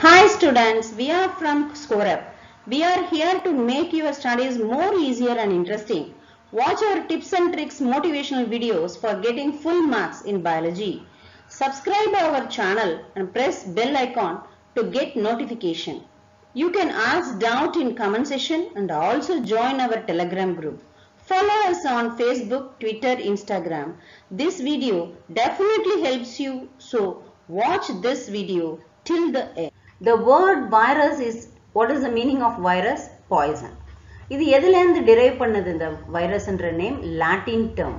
Hi students, we are from ScoreUp. We are here to make your studies more easier and interesting. Watch our tips and tricks motivational videos for getting full marks in biology. Subscribe our channel and press bell icon to get notification. You can ask doubt in comment section and also join our telegram group. Follow us on Facebook, Twitter, Instagram. This video definitely helps you so watch this video till the end. The word virus is what is the meaning of virus? Poison. இது எதுலேருந்து derive பண்ணது இந்த வைரஸ்ன்ற name Latin term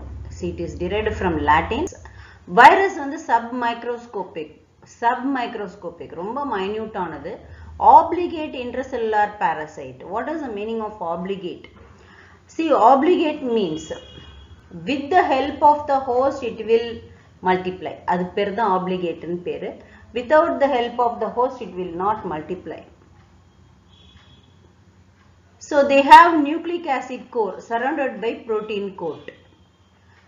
it is derived from Latin virus வந்து sub microscopic sub microscopic ரொம்ப minute ஆனது obligate intercellular parasite what is the meaning of obligate see obligate means with the help of the host it will multiply அது பேர் தான் obligateன்னு பேரு without the help of the host it will not multiply so they have nucleic acid core surrounded by protein coat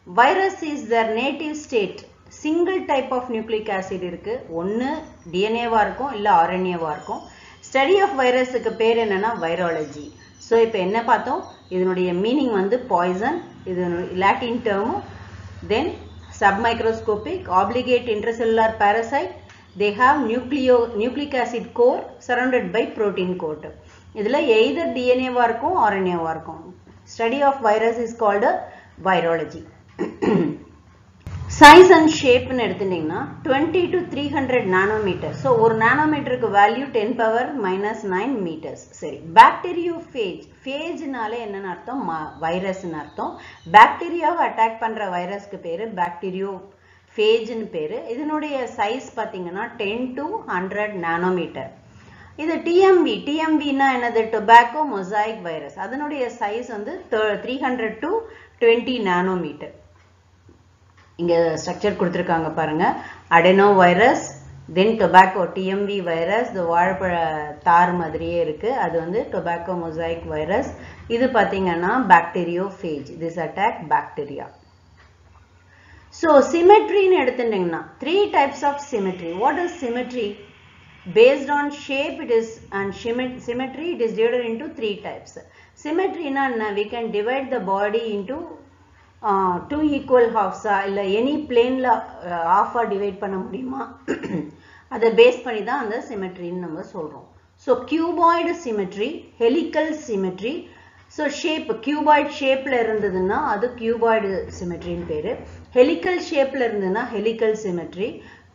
virus is their native state single type of nucleic acid இருக்கு ஒன்னு டிஎன்ஏவா இருக்கும் இல்ல ஆர்என்ஏவா இருக்கும் study of வைரஸுக்கு பேர் என்னன்னா virology so இப்போ என்ன பார்த்தோம் இதனுடைய மீனிங் வந்து பாய்சன் இது Latin டேர்மும் then submicroscopic obligate intracellular parasite they have nucleo nucleic acid core surrounded by protein coat இதில் either DNA வா இருக்கும் RNA வா இருக்கும் study of virus is called virology size and shape னு எடுத்துட்டீங்கன்னா 20 to 300 nanometer. So, ஒரு nanometerக்கு value 10 power minus 9 meters. சரி bacteriophage. phage நாலே என்ன அர்த்தம் virus அர்த்தம் பாக்டீரியாவை attack பண்ற virusக்கு பேரு bacteriophage. ஃபேஜ்னு பேர். இதனுடைய சைஸ் பார்த்தீங்கன்னா டென் டு ஹண்ட்ரட் நானோமீட்டர் இது டிஎம்பி டிஎம்பின்னா என்னது? டொபாக்கோ மொசாயிக் வைரஸ் அதனுடைய சைஸ் வந்து three hundred to twenty nanometre இங்கே ஸ்ட்ரக்சர் கொடுத்துருக்காங்க பாருங்க. Adeno virus then tobacco TMV virus இந்த வாழைப்பழ தார் மாதிரியே இருக்குது அது வந்து டொபாக்கோ மொசாயிக் வைரஸ் இது பார்த்தீங்கன்னா bacteriophage this attack bacteria so சிமெட்ரின்னு எடுத்துட்டீங்கன்னா three types of symmetry what is symmetry based on shape it is and symmetry it is divided into three types சிமெட்ரினா na we can divide the body into uh, two equal halves இல்ல any planeல uh, பண்ண முடியுமா? அதை base பண்ணி தான் அந்த சிமெட்ரின்னு நம்ம சொல்கிறோம் so cuboid symmetry helical symmetry so shape cuboid ஷேப்பில் இருந்ததுன்னா அது கியூபாய்டு சிமெட்ரின்னு பேர். ஹெலிக்கல் ஷேப்பில் இருந்ததுன்னா ஹெலிக்கல் சிமெட்ரி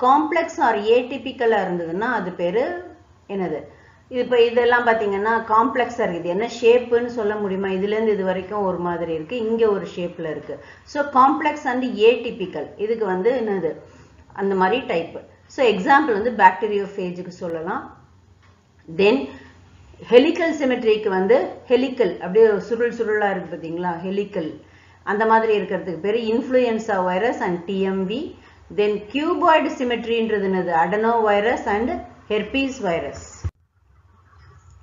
காம்ப்ளெக்ஸ் ஆர் ஏடிபிக்கலாக இருந்ததுன்னா அது பேர் என்னது? இது இப்போ இதெல்லாம் பார்த்தீங்கன்னா காம்ப்ளெக்ஸாக இருக்குது. என்ன ஷேப்புன்னு சொல்ல முடியுமா? இதுலேருந்து இது வரைக்கும் ஒரு மாதிரி இருக்குது இங்கே ஒரு ஷேப்பில் இருக்குது ஸோ காம்ப்ளெக்ஸ் அண்ட் ஏடிபிக்கல் இதுக்கு வந்து என்னது? அந்த மாதிரி டைப்பு ஸோ எக்ஸாம்பிள் வந்து பாக்டீரியோஃபேஜுக்கு சொல்லலாம். தென் ஹெலிக்கல் சிமெட்ரிக்கு வந்து ஹெலிக்கல் அப்படியே சுருள் சுருளாக இருக்குது பார்த்தீங்களா ஹெலிக்கல் அந்த மாதிரி இருக்கிறதுக்கு பேர் influenza virus and TMV then cuboid சிமெட்ரின்றது என்னது? Adeno virus and herpes virus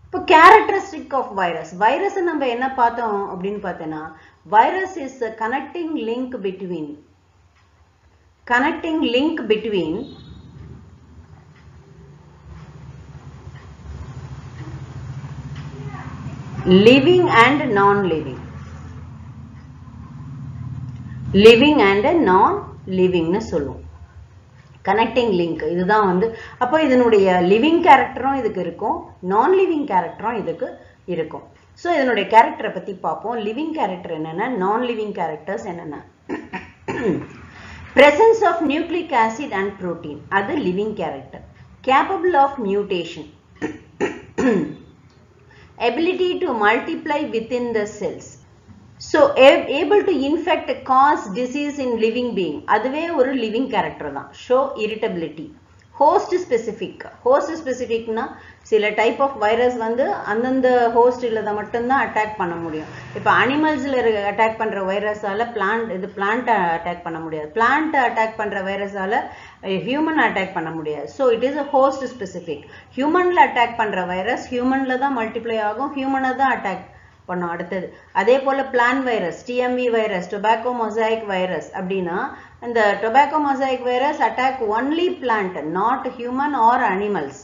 இப்போ கேரக்டரிஸ்டிக் ஆஃப் வைரஸ் வைரஸ் நம்ம என்ன பார்த்தோம் அப்படின்னு பார்த்தோன்னா virus is connecting link between connecting link between living and non living living and non லிவிங்னு சொல்லுவோம். கனெக்டிங் லிங்க் இதுதான் வந்து அப்போ இதனுடைய லிவிங் கேரக்டரும் இதுக்கு இருக்கும் நான் லிவிங் கேரக்டரும் இதுக்கு இருக்கும். ஸோ இதனுடைய கேரக்டரை பற்றி பார்ப்போம். லிவிங் கேரக்டர் என்னென்ன நான் லிவிங் கேரக்டர்ஸ் என்னென்ன presence of nucleic acid and protein. அது living character capable of mutation. Ability to multiply within the cells. So able to infect cause disease in living being அதுவே ஒரு living character தான். Show irritability host specific host ஸ்பெசிஃபிக்னா சில type of virus வந்து அந்தந்த host இல்லாத மட்டும்தான் attack பண்ண முடியும். இப்போ அனிமல்ஸில் அட்டாக் பண்ணுற வைரஸால பிளான்ட் இது பிளான்ட்டை அட்டாக் பண்ண முடியாது. பிளான்ட்டை அட்டாக் பண்ணுற வைரஸால ஹியூமன் அட்டாக் பண்ண முடியாது. So it is a host specific ஹியூமனில் attack பண்ணுற வைரஸ் ஹியூமனில் தான் மல்டிப்ளை ஆகும். ஹியூமனை தான் அட்டாக் பண்ணோம். அடுத்தது அதே போல plant virus TMV virus tobacco mosaic virus அப்படின்னா இந்த tobacco mosaic virus attack only plant not human or animals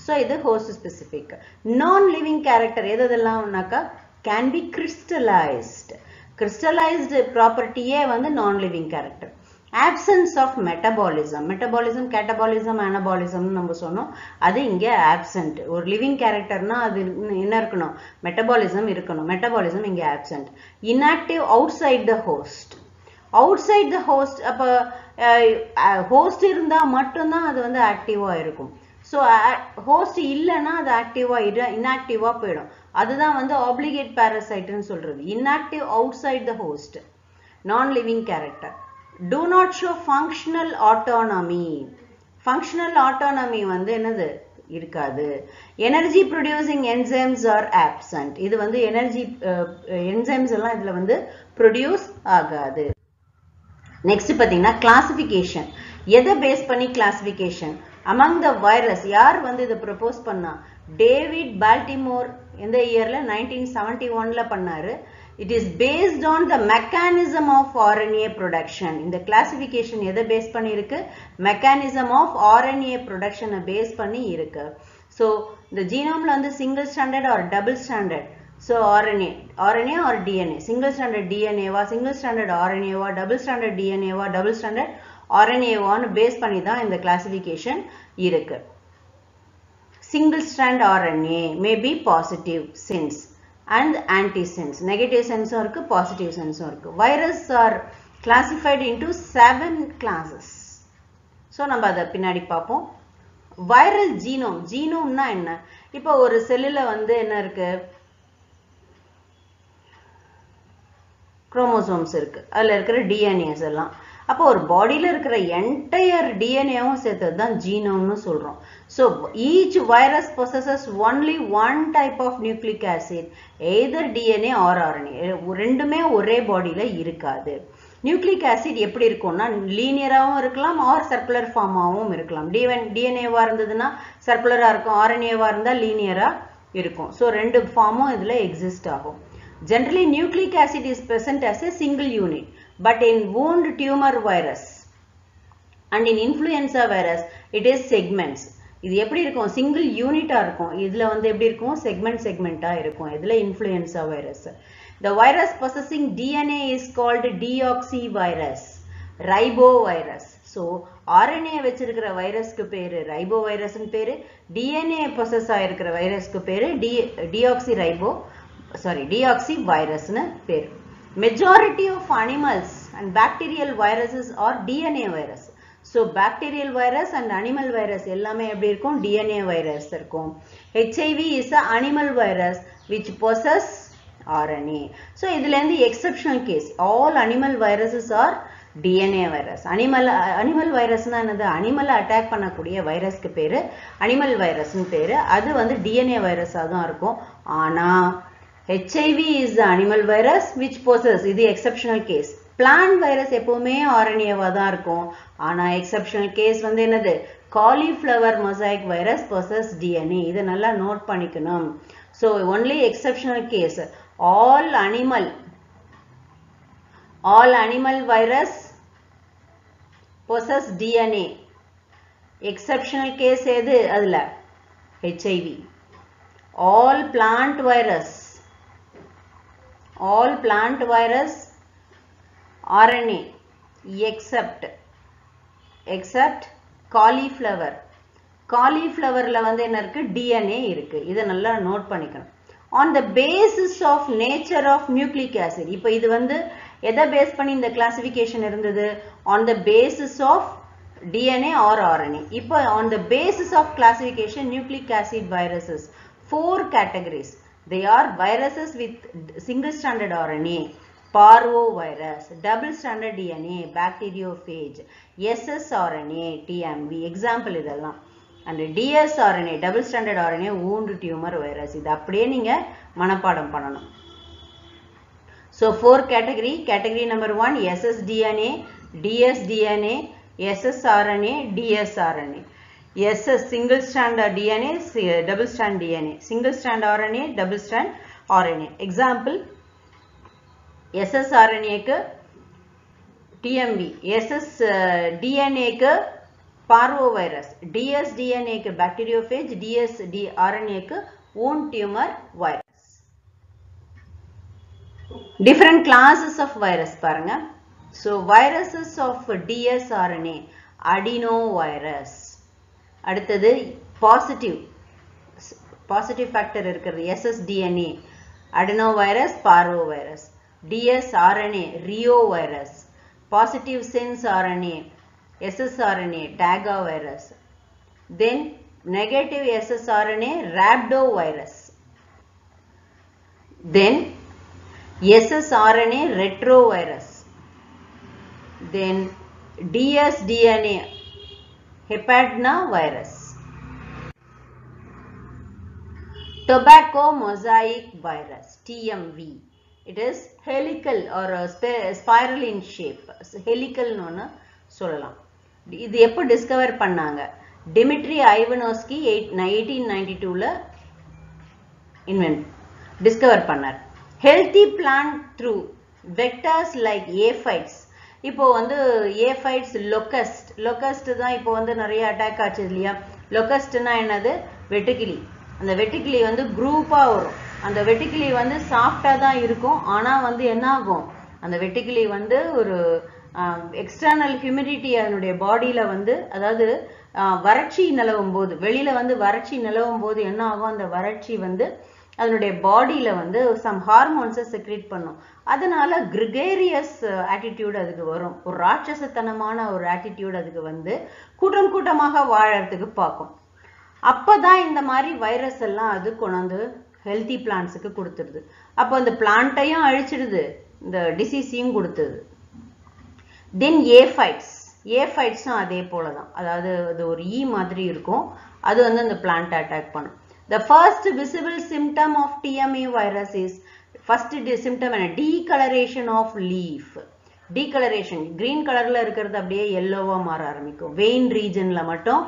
so இது host specific non living character எது இதெல்லாம்னாக்கா கேன் பி கிறிஸ்டலைஸ்டு கிறிஸ்டலைஸ்டு ப்ராப்பர்ட்டியே வந்து non living character absence of metabolism. Metabolism catabolism anabolism நம்ம சொன்னோம். அது இங்கே absent. ஒரு லிவிங் characterனா அது என்ன இருக்கணும்? Metabolism இருக்கணும். Metabolism இங்கே absent. Inactive outside the host outside the host அப்போ ஹோஸ்ட் இருந்தால் மட்டும்தான் அது வந்து ஆக்டிவாக இருக்கும். ஸோ ஹோஸ்ட் இல்லைன்னா அது ஆக்டிவாக இரு இன்ஆக்டிவாக போயிடும். அதுதான் வந்து ஆப்ளிகேட் பேரசைட்டுன்னு சொல்கிறது inactive outside the host non living character do not show functional autonomy. Functional autonomy வந்து என்னது? இருக்காது. Energy producing enzymes are absent இது வந்து எனர்ஜி என்சைம்ஸ் எல்லாம் இதில் வந்து ப்ரொடியூஸ் ஆகாது. நெக்ஸ்ட் பார்த்தீங்கன்னா கிளாசிஃபிகேஷன் எதை பேஸ் பண்ணி கிளாசிஃபிகேஷன் அமங் த வைரஸ் யார் வந்து இதை ப்ரப்போஸ் பண்ணா? டேவிட் பால்டிமோர் எந்த இயரில் நைன்டீன் செவன்டி ஒன்ல பண்ணார். It is based on the mechanism of RNA production இந்த கிளாசிஃபிகேஷன் எதை பேஸ் பண்ணி இருக்கு மெக்கானிசம் ஆஃப் ஆர்என்ஏ ப்ரொடக்ஷனை பேஸ் பண்ணி இருக்கு. ஸோ இந்த ஜீனோமில் வந்து single standard or double standard so RNA RNA or DNA single standard டிஎன்ஏவா single standard ஆர்என்ஏவா டபுள் ஸ்டாண்டர்ட் டிஎன்ஏவா டபுள் ஸ்டாண்டர்ட் ஆர்என்ஏவான்னு பேஸ் பண்ணி தான் இந்த கிளாசிஃபிகேஷன் இருக்கு. Single stand RNA may be positive sense and antisense. Negative sense இருக்கு positive sense இருக்கு. Virus are classified into seven classes. So, நம்ம அதை பின்னாடி பார்ப்போம் வைரல் genome, ஜீனோம்னா என்ன இப்போ ஒரு செல்லில் வந்து என்ன இருக்கு குரோமோசோம்ஸ் இருக்கு அதில் இருக்கிற டிஎன்ஏஸ் எல்லாம் அப்போ ஒரு பாடியில் இருக்கிற என்டையர் டிஎன்ஏவும் சேர்த்தது தான் ஜீனோம்னு சொல்கிறோம் so each virus possesses only one type of nucleic acid either DNA or RNA ரெண்டுமே ஒரே பாடியில் இருக்காது. நியூக்ளிக் ஆசிட் எப்படி இருக்கும்னா லீனியராகவும் இருக்கலாம் ஆர் சர்க்குலர் ஃபார்மாகவும் இருக்கலாம். டிஎன் டிஎன்ஏவாக இருந்ததுன்னா சர்க்குலராக இருக்கும் ஆர்என்ஏவாக இருந்தால் லீனியராக இருக்கும். ஸோ ரெண்டு ஃபார்மும் இதில் எக்ஸிஸ்ட் ஆகும். Generally nucleic acid is present as a single unit but in wound tumor virus and in influenza virus, it is segments. இது எப்படி இருக்கும்? சிங்கிள் யூனிட்டா இருக்கும். இதுல வந்து எப்படி இருக்கும்? செக்மெண்ட் செக்மெண்டா இருக்கும். இதுல influenza virus the virus processing DNA is called deoxy virus ribo virus so RNA வச்சிருக்கிற வைரஸ்க்கு பேரு ரைபோ வைரஸ்னு பேரு. டிஎன்ஏ பொசஸ் ஆயிருக்கிற வைரஸ்க்கு பேரு D deoxy ribo sorry deoxy வைரஸ்னு பேர். Majority of animals and bacterial viruses are DNA virus so bacterial virus and animal virus எல்லாமே எப்படி இருக்கும்? டிஎன்ஏ வைரஸ் இருக்கும். HIV is a animal virus which possess RNA so இதுலேருந்து exceptional case all animal viruses are DNA virus animal animal வைரஸ்னா என்னது? அனிமலை attack பண்ணக்கூடிய வைரஸ்க்கு பேரு animal வைரஸ்னு பேரு. அது வந்து டிஎன்ஏ வைரஸாக தான் இருக்கும். ஆனால் HIV is the animal virus which possesses இது எக்ஸப்ஷனல் கேஸ் plant வைரஸ் எப்போவுமே ஆரணியவா தான் இருக்கும். ஆனா exceptional கேஸ் வந்து என்னது? Cauliflower mosaic virus possesses DNA இதை நல்லா நோட் பண்ணிக்கணும். So only exceptional case all animal all animal virus possesses DNA exceptional case எது? அதில் HIV all plant virus all plant virus RNA except except cauliflower. காலிஃப்ளவரில் வந்து என்ன இருக்கு? டிஎன்ஏ இருக்கு. இதை நல்லா நோட் பண்ணிக்கணும். On the basis of nature of nucleic acid இப்போ இது வந்து எதை பேஸ் பண்ணி இந்த கிளாசிஃபிகேஷன் இருந்தது? On the basis of DNA or RNA இப்போ on the basis of classification nucleic acid viruses four categories They are viruses with single stranded RNA, parvovirus, double stranded DNA, bacteriophage, ssRNA, TMV, example இதெல்லாம் and dsRNA, double stranded RNA, wound tumor virus இது அப்படியே நீங்க மனப்பாடம் பண்ணணும் So four category, category number one ssDNA, dsDNA, ssRNA, dsRNA. SS single strand DNA, double strand DNA, single strand RNA, double strand RNA. Example, SS RNA க்கு TMV, SS DNA க்கு parvo virus டிஎஸ்டிஎன்ஏக்கு bacteriophage டிஎஸ்டி ஆர்என்ஏக்கு wound tumour virus different classes of virus பாருங்க. So viruses of DS RNA adeno virus அடுத்தது positive positive factor இருக்கிறது SS DNA adeno virus parvo virus DS RNA reo virus positive sense RNA SSRNA Taga virus. Then negative SSRNA rhabdovirus. Then SSRNA retrovirus. Then dsDNA hepadna virus. Tobacco mosaic virus TMV. It is helical or a spiral in shape. Helical ஒன்று சொல்லலாம் இது எப்போ discover பண்ணாங்க Dmitri Ivanovsky eight eighteen ninety டூவில் invent discover பண்ணார் healthy plant through vectors like aphids இப்போ வந்து ஏஃபைட்ஸ் லொக்கஸ்ட் லொக்கஸ்ட் தான் இப்போ வந்து நிறைய அட்டாக் ஆச்சு இல்லையா? லொக்கஸ்ட்னா என்னது? வெட்டுக்கிளி. அந்த வெட்டுக்கிளி வந்து குரூப்பாக வரும். அந்த வெட்டுக்கிளி வந்து சாஃப்டாக தான் இருக்கும். ஆனால் வந்து என்ன ஆகும் அந்த வெட்டுக்கிளி வந்து ஒரு எக்ஸ்டர்னல் ஹியூமிடிட்டி அதனுடைய பாடியில் வந்து அதாவது வறட்சி நிலவும் போது வெளியில் வந்து வறட்சி நிலவும் போது என்ன ஆகும் அந்த வறட்சி வந்து அதனுடைய பாடியில் வந்து சம் ஹார்மோன்ஸை செக்ரேட் பண்ணும். அதனால கிரிகேரியஸ் ஆட்டிடியூட் அதுக்கு வரும். ஒரு ராட்சசத்தனமான ஒரு ஆட்டிடியூட் அதுக்கு வந்து கூட்டம் கூட்டமாக வாழறதுக்கு பார்க்கும். அப்பதான் இந்த மாதிரி வைரஸ் எல்லாம் அது கொண்டாந்து ஹெல்த்தி பிளான்ஸுக்கு கொடுத்துருது. அப்போ அந்த பிளான்ட்டையும் அழிச்சிடுது. இந்த டிசீஸையும் கொடுத்துது. தென் ஏஃபைட்ஸ் ஏஃபைட்ஸும் அதே போல தான் அதாவது அது ஒரு ஈ மாதிரி இருக்கும். அது வந்து அந்த பிளான்ட்டை அட்டாக் பண்ணும். The first visible symptom of DMA virus is first symptom என்ன? டீகலரேஷன் ஆஃப் லீஃப் டீகலரேஷன் கிரீன் கலர்ல இருக்கிறது அப்படியே எல்லோவா மாற ஆரம்பிக்கும். வெயின் ரீஜன்ல மட்டும்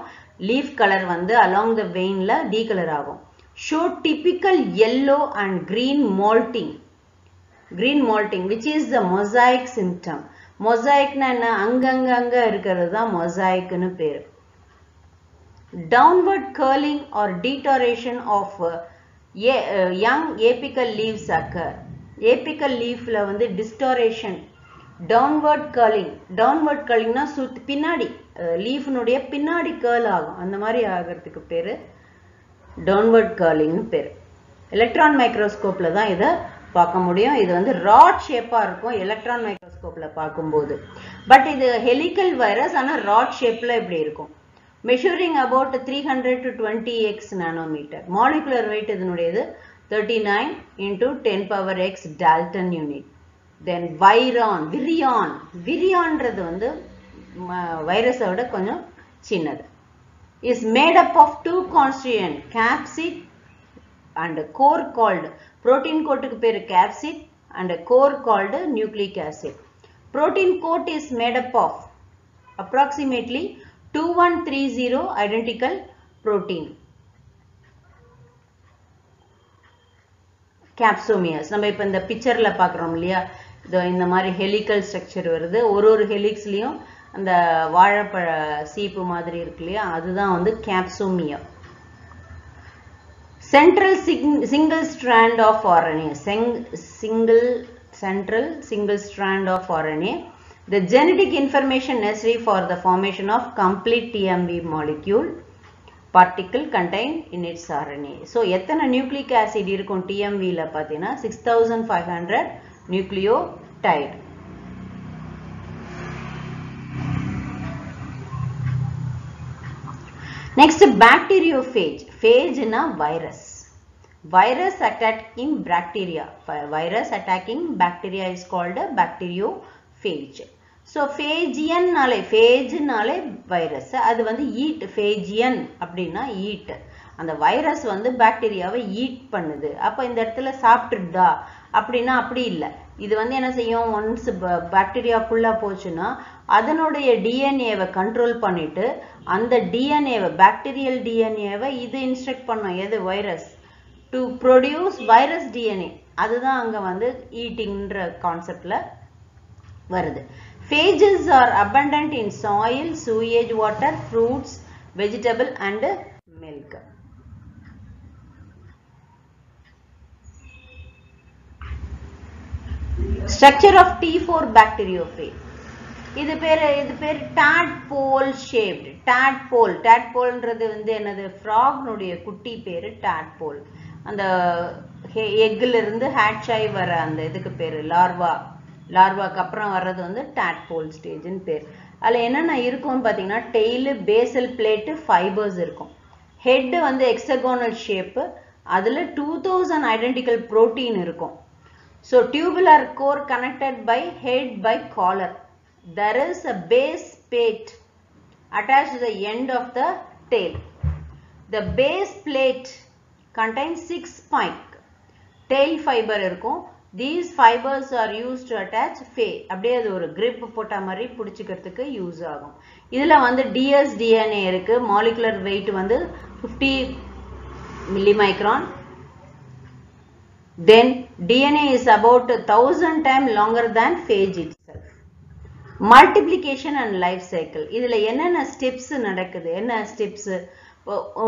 லீஃப் கலர் வந்து அலாங் த வெயின்ல டீகலர் ஆகும். Show typical yellow and green மால்டிங் green மால்டிங் which is the mosaic symptom மொசாயிக்னா என்ன? அங்கங்க அங்க இருக்கிறது தான் மொசாயிக்னு பேர். Downward curling or deterioration of uh, uh, young apical leaves occur. Apical leafல வந்து distortion downward curling. Downward curlingனா சுத் பின்னாடி லீஃப்னுடைய பின்னாடி கேர்ள் ஆகும். அந்த மாதிரி ஆகிறதுக்கு பேரு downward curling பேரு. எலக்ட்ரான் மைக்ரோஸ்கோப்பில் தான் இதை பார்க்க முடியும். இது வந்து ராட் ஷேப்பாக இருக்கும் எலக்ட்ரான் மைக்ரோஸ்கோப்பில் பார்க்கும்போது. பட் இது ஹெலிக்கல் வைரஸ் ஆனால் ராட் ஷேப்பில் இப்படி இருக்கும். measuring about 300 to 20x nanometer. Molecular weight இதனுடையது 39 into 10 power x Dalton unit. Then viron, virion, virionன்றது வந்து வைரஸை விட கொஞ்சம் சின்னது. Is made up of two constituent capsid and core called protein coatக்கு பேரு capsid and core called nucleic acid. Protein coat is made up of approximately 2130 identical protein. Capsomeres. நம்ம இப்போ இந்த பிக்சர்ல பார்க்குறோம் இல்லையா? இது இந்த மாதிரி ஹெலிக்கல் ஸ்ட்ரக்சர் வருது. ஒரு ஒரு ஹெலிக்ஸ்லயும் அந்த வாழைப்பழ சீப்பு மாதிரி இருக்கு இல்லையா? அதுதான் வந்து capsomere central single strand of RNA single central single strand of RNA the genetic information necessary for the formation of complete TMB molecule particle contained in its RNA. So, எத்தனை nucleic acid இருக்கும் TMV ல பார்த்தீங்கன்னா 6500 nucleotide. Next, bacteriophage. Phage na virus. Virus attacking bacteria. Virus attacking bacteria is called a bacteriophage. So ஃபேஜியன்னாலே ஃபேஜுனாலே virus அது வந்து eat ஃபேஜியன் அப்படின்னா eat அந்த virus வந்து பாக்டீரியாவை ஈட் பண்ணுது. அப்போ இந்த இடத்துல சாப்பிட்டுடுதா? அப்படின்னா அப்படி இல்லை. இது வந்து என்ன செய்யும்? ஒன்ஸ் பாக்டீரியாக்குள்ளே போச்சுன்னா அதனுடைய டிஎன்ஏவை கண்ட்ரோல் பண்ணிட்டு அந்த டிஎன்ஏவை பாக்டீரியல் டிஎன்ஏவை இது இன்ஸ்ட்ரக்ட் பண்ணும். எது? Virus to produce virus DNA அதுதான் அங்கே வந்து ஈட்டிங்ன்ற கான்செப்டில் வருது. Phages are abundant in soil, sewage water, fruits, vegetable and milk. Structure of T4 bacteriophage. இது பேர் இது பேர் டாட்போல் ஷேப்டு டாட்போல் டாட்போல்ன்றது வந்து என்னது ஃப்ராக்னுடைய குட்டி பேர் டாட்போல் அந்த எக்கிலிருந்து ஹேட்ச் ஆகி வர அந்த இதுக்கு பேர் லார்வா லார்வாக்கு அப்புறம் வர்றது வந்து டேட்போல் ஸ்டேஜ்னு பேர் அதில் என்னென்ன இருக்கும்னு பார்த்தீங்கன்னா டெய்லு பேசல் பிளேட்டு ஃபைபர்ஸ் இருக்கும் ஹெட்டு வந்து எக்ஸகோனல் ஷேப்பு அதில் டூ தௌசண்ட் ஐடென்டிக்கல் ப்ரோட்டீன் இருக்கும் so tubular core connected by head by collar there is a base plate attached to the end of the tail. The base plate contains six spike. Tail fiber இருக்கும். These fibers are used to attach ஃபே அப்படியே அது ஒரு grip போட்ட மாதிரி பிடிச்சிக்கிறதுக்கு use ஆகும். இதுல வந்து DS DNA இருக்கு. molecular weight வந்து 50 millimicron. Then DNA is about 1000 time longer than phage itself. Multiplication and life cycle இதில் என்னென்ன ஸ்டெப்ஸ் நடக்குது என்ன ஸ்டெப்ஸ்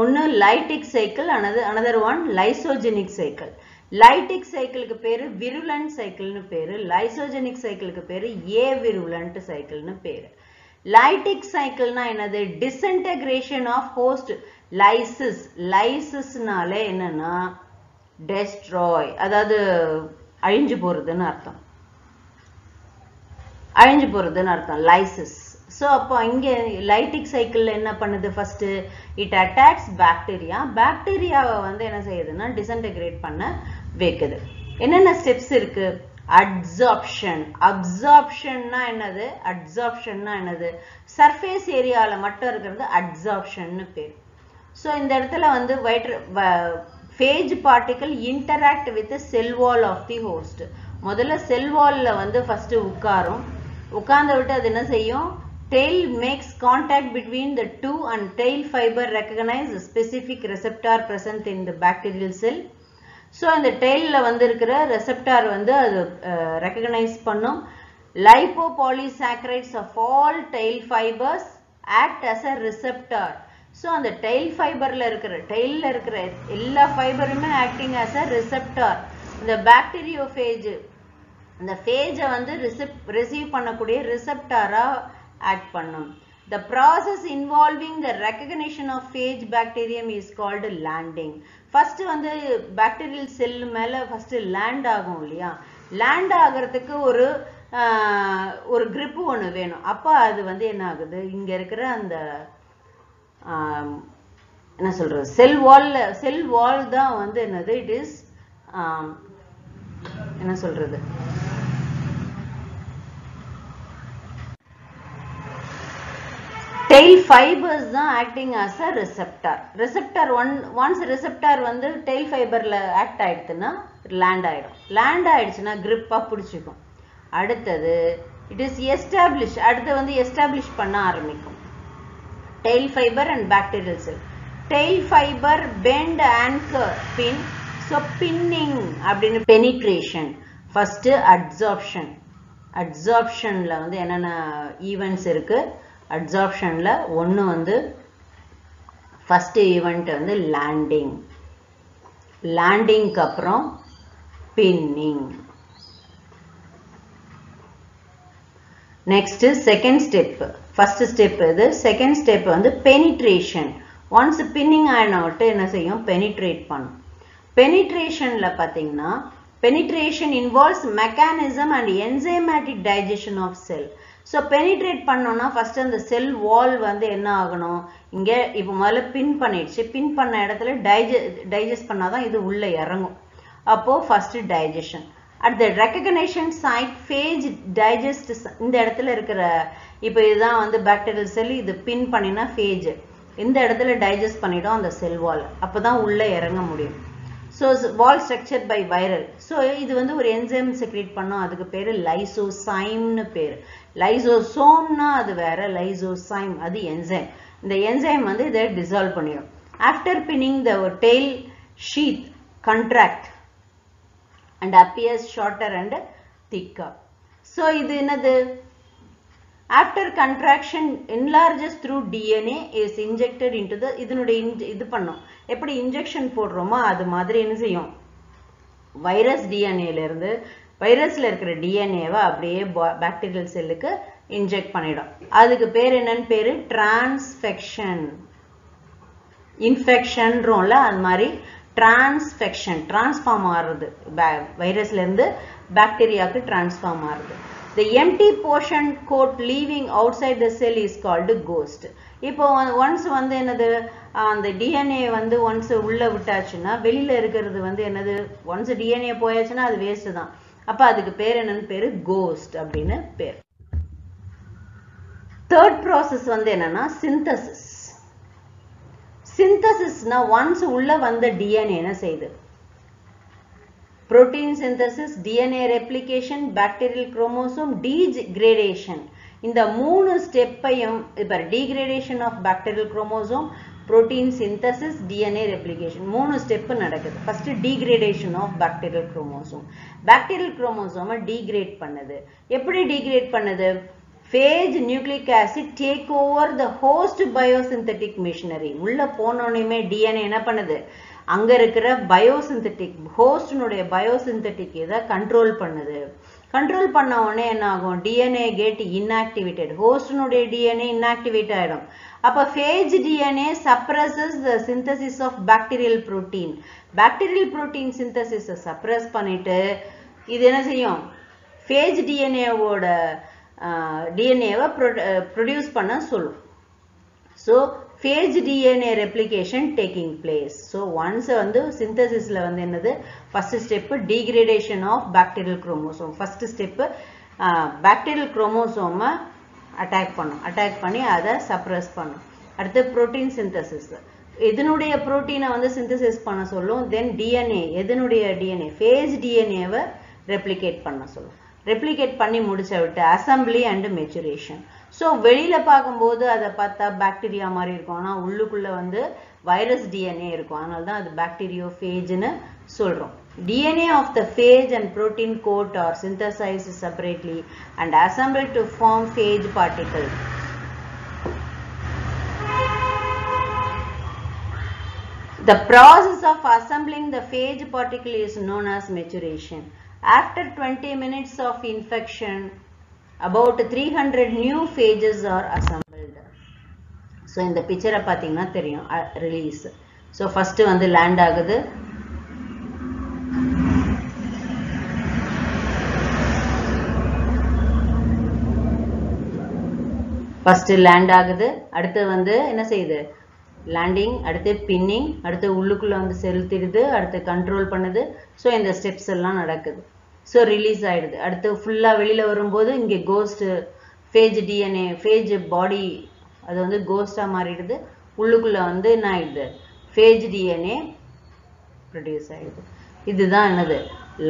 ஒன்று lytic cycle அனது another one lysogenic cycle lytic சைக்கிளுக்கு பேர் விருலண்ட் சைக்கிள்னு பேர் லைசோஜெனிக் சைக்கிளுக்கு பேர் ஏ விருலண்ட் சைக்கிள்னு பேர். லைட்டிக் சைக்கிள்னா என்னது? டிஸ்இன்டகிரேஷன் ஆஃப் ஹோஸ்ட் லைசிஸ் லைசிஸ்னாலே என்னன்னா டெஸ்ட்ராய் அதாவது அழிஞ்சு போறதுன்னு அர்த்தம். அழிஞ்சு போறதுன்னு அர்த்தம் லைசிஸ் ஸோ அப்போ இங்கே லைட்டிக் சைக்கிளில் என்ன பண்ணுது ஃபஸ்ட்டு இட் அட்டாக்ஸ் பாக்டீரியா பாக்டீரியாவை வந்து என்ன செய்யுதுன்னா டிசன்டகிரேட் பண்ண வைக்குது. என்னென்ன ஸ்டெப்ஸ் இருக்கு? அட்சாப்ஷன் அப்சார்ப்ஷன்னா என்னது? அட்சாப்ஷன்னா என்னது? சர்ஃபேஸ் ஏரியாவில் மட்டும் இருக்கிறது அட்சாப்ஷன்னு பேர். ஸோ இந்த இடத்துல வந்து வயிற்று phage particle interact with cell wall of the host முதல்ல செல் வந்து ஃபஸ்ட்டு உட்காரும். உட்கார்ந்து விட்டு அது என்ன செய்யும்? Tail makes contact between the two and tail fibre recognise specific receptor receptor in the bacterial cell so அந்த டெய்லில் வந்து இருக்கிற ரெசெப்டார் வந்து அது ரெக்கக்னைஸ் பண்ணும். Lipopolysaccharides of all tail fibres act as a receptor so அந்த டெய்ல் ஃபைபரில் இருக்கிற டெயிலில் இருக்கிற எல்லா ஃபைபருமே ஆக்டிங் ஆஸ் அ ரிசெப்டார் இந்த பாக்டீரியோஃபேஜ் அந்த ஃபேஜை வந்து ரிசிப் ரிசீவ் பண்ணக்கூடிய ரிசெப்டாராக ஆக்ட் பண்ணும். The process involving the recognition of phage bacterium is called landing. First வந்து bacterial cell மேல first லேண்ட் ஆகும் இல்லையா? லேண்ட் ஆகிறதுக்கு ஒரு ஒரு grip ஒன்று வேணும். அப்போ அது வந்து என்ன ஆகுது? இங்க இருக்கிற அந்த என்ன சொல்றது? செல் வால்ல செல் வால் தான் வந்து என்னது? இட் இஸ் என்ன சொல்றது? டெய்ல் ஃபைபர்ஸ் தான் acting as a receptor receptor one once receptor வந்து டெய்ல் ஃபைபரில் ஆக்ட் ஆகிடுதுன்னா லேண்ட் ஆகிடும் லேண்ட் ஆகிடுச்சுன்னா கிரிப்பாக பிடிச்சிக்கும் அடுத்தது இட் இஸ் எஸ்டாப்ளிஷ் அடுத்து வந்து எஸ்டாப்ளிஷ் பண்ண ஆரம்பிக்கும் tail fibre and bacterial cell tail fibre bend anchor pin so pinning அப்படின்னு பெனிட்ரேஷன் ஃபஸ்ட்டு அட்சாப்ஷன் அட்சாப்ஷனில் வந்து என்னென்ன ஈவெண்ட்ஸ் இருக்குது அப்சார்ப்ஷனில் ஒன்று வந்து ஃபஸ்ட்டு ஈவெண்ட் வந்து லேண்டிங் லேண்டிங்க்கு அப்புறம் pinning next second step first step இது செகண்ட் ஸ்டெப் வந்து பெனிட்ரேஷன் ஒன்ஸ் பின்னிங் ஆனவிட்டு என்ன செய்யும்? பெனிட்ரேட் பண்ணும். பெனிட்ரேஷனில் பார்த்தீங்கன்னா penetration involves mechanism and enzymatic digestion of cell so penetrate பண்ணோன்னா ஃபஸ்ட்டு அந்த செல் வால் வந்து என்ன ஆகணும்? இங்கே இப்போ முதல்ல பின் பண்ணிடுச்சு. பின் பண்ண இடத்துல டைஜ டைஜஸ்ட் பண்ணாதான் இது உள்ளே இறங்கும். அப்போது first digestion at the recognition site phage digest இந்த இடத்துல இருக்கிற இப்போ இதுதான் வந்து பாக்டீரியல் செல் இது பின் பண்ணினா ஃபேஜ் இந்த இடத்துல டைஜஸ்ட் பண்ணிடும் அந்த செல் வால் அப்போ தான் உள்ளே இறங்க முடியும். So wall structure by viral so இது வந்து ஒரு என்சைம் செக்ரேட் பண்ணோம். அதுக்கு பேர் லைசோசைம்னு பேர். லைசோசோம்னா அது வேற லைசோசைம் அது என்சைம் இந்த என்சைம் வந்து இதை டிசால்வ் பண்ணிடும் after pinning the tail sheath contract and appears shorter and திக்கா ஸோ இது என்னது? After contraction enlarges through DNA is injected into the இதனுடைய இது பண்ணும். எப்படி இன்ஜெக்ஷன் போடுறோமோ அது மாதிரி என்ன செய்யும்? வைரஸ் டிஎன்ஏல இருந்து வைரஸ்ல இருக்கிற டிஎன்ஏவை அப்படியே பாக்டீரியல் செல்லுக்கு இன்ஜெக்ட் பண்ணிடும். அதுக்கு பேர் என்னன்னு பேர்? டிரான்ஸ்ஃபெக்ஷன் இன்ஃபெக்ஷன்றோம்ல அது மாதிரி டிரான்ஸ்ஃபெக்ஷன் டிரான்ஸ்ஃபார்ம் ஆகுறது. வைரஸ்ல இருந்து பாக்டீரியாவுக்கு டிரான்ஸ்ஃபார்ம் ஆகிறது. The empty portion coat leaving outside the cell is called ghost. இப்போ ஒன்ஸ் வந்து என்னது அந்த டிஎன்ஏ வந்து ஒன்ஸ் உள்ள விட்டாச்சுன்னா வெளியில இருக்கிறது வந்து என்னது ஒன்ஸ் டிஎன்ஏ போயாச்சுன்னா அது வேஸ்ட் தான். அப்ப அதுக்கு பேர் என்னன்னு பேரு? கோஸ்ட் அப்படின்னு பேர். தேர்ட் ப்ராசஸ் வந்து என்னன்னா சிந்தசிஸ் சிந்தசிஸ்னா ஒன்ஸ் உள்ள வந்த டிஎன்ஏ என்ன செய்யுது protein synthesis DNA replication bacterial chromosome degradation இந்த மூணு ஸ்டெப்பையும் இப்ப degradation of bacterial chromosome protein synthesis DNA replication மூணு ஸ்டெப் நடக்குது first degradation of bacterial chromosome bacterial chromosome degrade பண்ணுது எப்படி degrade பண்ணுது phage nucleic acid take over the host biosynthetic machinery உள்ள போனோனையுமே DNA என்ன பண்ணுது அங்கே இருக்கிற பயோசிந்தட்டிக் ஹோஸ்டினுடைய பயோசிந்தட்டிக் இதை கண்ட்ரோல் பண்ணுது? கண்ட்ரோல் பண்ண உடனே என்ன ஆகும்? டிஎன்ஏ கேட் இன்ஆக்டிவேட்டட் ஹோஸ்டினுடைய டிஎன்ஏ இன்ஆக்டிவேட் ஆகிடும் அப்போ phage DNA suppresses the synthesis of bacterial protein bacterial protein சிந்தசிஸை suppress பண்ணிட்டு இது என்ன செய்யும்? ஃபேஜ் டிஎன்ஏவோட டிஎன்ஏவை ப்ரொடியூஸ் பண்ண சொல்லும். So phage DNA replication taking place. So once வந்து synthesisல வந்து என்னது first step degradation of bacterial chromosome. First step bacterial chromosome attack பண்ணும் attack பண்ணி அதை suppress பண்ணும் அடுத்து protein synthesis எதனுடைய புரோட்டீனை வந்து சிந்தசிஸ் பண்ண சொல்லும் தென் டிஎன்ஏ எதனுடைய டிஎன்ஏ ஃபேஸ் டிஎன்ஏவை ரெப்ளிகேட் பண்ண சொல்லும் ரெப்ளிகேட் பண்ணி முடிச்ச விட்டு அசம்பிளி அண்ட் மெச்சுரேஷன் ஸோ வெளியில பார்க்கும்போது அதை பார்த்தா பாக்டீரியா மாதிரி இருக்கும் ஆனால் உள்ளுக்குள்ள வந்து வைரஸ் டிஎன்ஏ இருக்கும் அதனால தான் அது பாக்டீரியோ ஃபேஜ்னு சொல்றோம் DNA of the phage and protein coat are synthesized separately and assembled to form phage particles. The process of assembling the phage particle is known as maturation. After 20 minutes of infection, about 300 new phages are assembled. So இந்த பிக்சரை பார்த்தீங்கன்னா தெரியும் release so first வந்து land ஆகுது. First land ஆகுது அடுத்து வந்து என்ன செய்யுது? லேண்டிங் அடுத்து பின்னிங் அடுத்து உள்ளுக்குள்ள வந்து செலுத்திடுது அடுத்து கண்ட்ரோல் பண்ணுது. ஸோ இந்த ஸ்டெப்ஸ் எல்லாம் நடக்குது. ஸோ ரிலீஸ் ஆயிடுது. அடுத்து ஃபுல்லாக வெளியில வரும்போது இங்கே ghost phage DNA phage body அது வந்து கோஸ்டாக மாறிடுது. உள்ளுக்குள்ளே வந்து என்ன ஆயிடுது? ஃபேஜ் டிஎன்ஏ ப்ரொடியூஸ் ஆயிடுது. இதுதான் என்னது?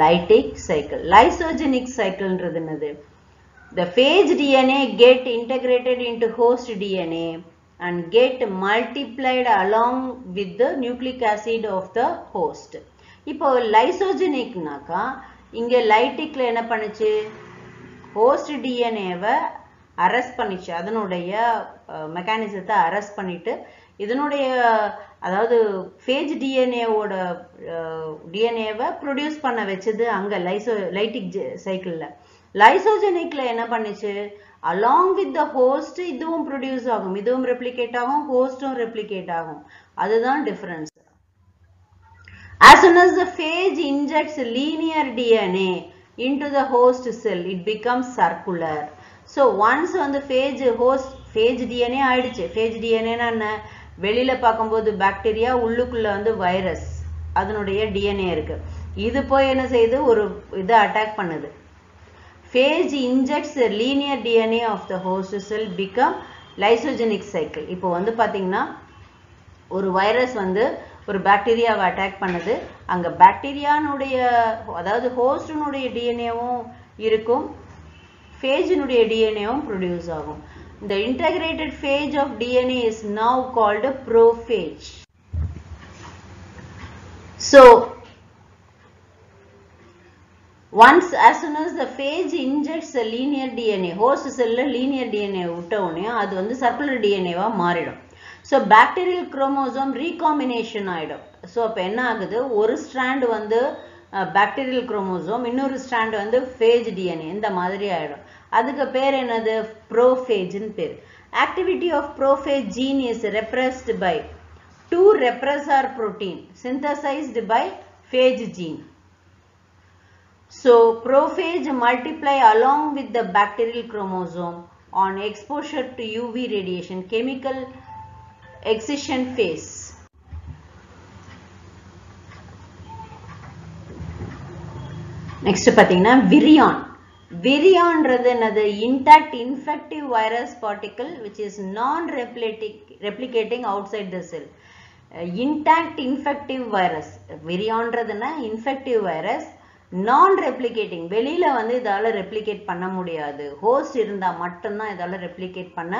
லைட்டிக் சைக்கிள் லைசோஜெனிக் சைக்கிள்ன்றது என்னது? The phage DNA get integrated into host DNA and get multiplied along with the nucleic acid of the host. இப்போ லைசோஜெனிக்னாக்கா இங்கே லைட்டிக்ல என்ன பண்ணுச்சு? ஹோஸ்ட் டிஎன்ஏவை அரெஸ்ட் பண்ணிச்சு. அதனுடைய மெக்கானிசத்தை அரெஸ்ட் பண்ணிட்டு இதனுடைய அதாவது ஃபேஜ் டிஎன்ஏவோட டிஎன்ஏவை ப்ரொடியூஸ் பண்ண வச்சது அங்கே லைசோ லைட்டிக் சைக்கிளில் லைசோஜெனிக்கில் என்ன பண்ணுச்சு? அலாங் வித் த ஹோஸ்ட் இதுவும் ப்ரொடியூஸ் ஆகும். இதுவும் ரெப்ளிகேட் ஆகும் ஹோஸ்ட்டும் ரெப்ளிகேட் ஆகும். அதுதான் difference as soon as the phage injects linear DNA into the host cell it becomes circular so once on the phage host phage DNA ஆயிடுச்சு phage DNA னா என்ன வெளியில பார்க்கும்போது பாக்டீரியா உள்ளுக்குள்ள வந்து வைரஸ் அதனுடைய டிஎன்ஏ இருக்கு இது போய் என்ன செய்யுது ஒரு இது அட்டாக் பண்ணுது phage injects the linear DNA of the host cell become lysogenic cycle இப்போ வந்து பாத்தீங்கன்னா ஒரு வைரஸ் வந்து ஒரு பாக்டீரியாவை அட்டாக் பண்ணுது அங்கே பாக்டீரியானுடைய அதாவது ஹோஸ்டினுடைய டிஎன்ஏவும் இருக்கும் ஃபேஜினுடைய டிஎன்ஏவும் ப்ரொடியூஸ் ஆகும் இந்த integrated phage of DNA is now called prophage so once as soon as the phage injects linear DNA DNA, செல்லில் லீனியர் டிஎன்ஏ DNA விட்ட உடனே அது வந்து சர்க்குலர் டிஎன்ஏவாக மாறிடும் ஸோ பாக்டீரியல் குரோமோசோம் ரீகாம்பினேஷன் ஆகிடும் ஸோ அப்போ என்ன ஆகுது? ஒரு ஸ்ட்ராண்ட் வந்து பாக்டீரியல் குரோமோசோம் இன்னொரு ஸ்ட்ராண்ட் வந்து ஃபேஜ் டிஎன்ஏ இந்த மாதிரி ஆகிடும் அதுக்கு பேர் என்னது? ப்ரோஃபேஜ்னு பேர். Activity of prophage gene is repressed by to repressor protein synthesized by phage gene. So prophage multiply along with the bacterial chromosome on exposure to UV radiation chemical excision phase. Next பார்த்தீங்கன்னா virion விரியான்றது என்னது? Intact infective virus particle which is non replicative replicating outside the cell intact infective virus விரியான்றதுன்னா infective virus non replicating வெளியில வந்து இதால replicate பண்ண முடியாது. Host இருந்தால் மட்டும்தான் இதால் ரெப்ளிகேட் பண்ண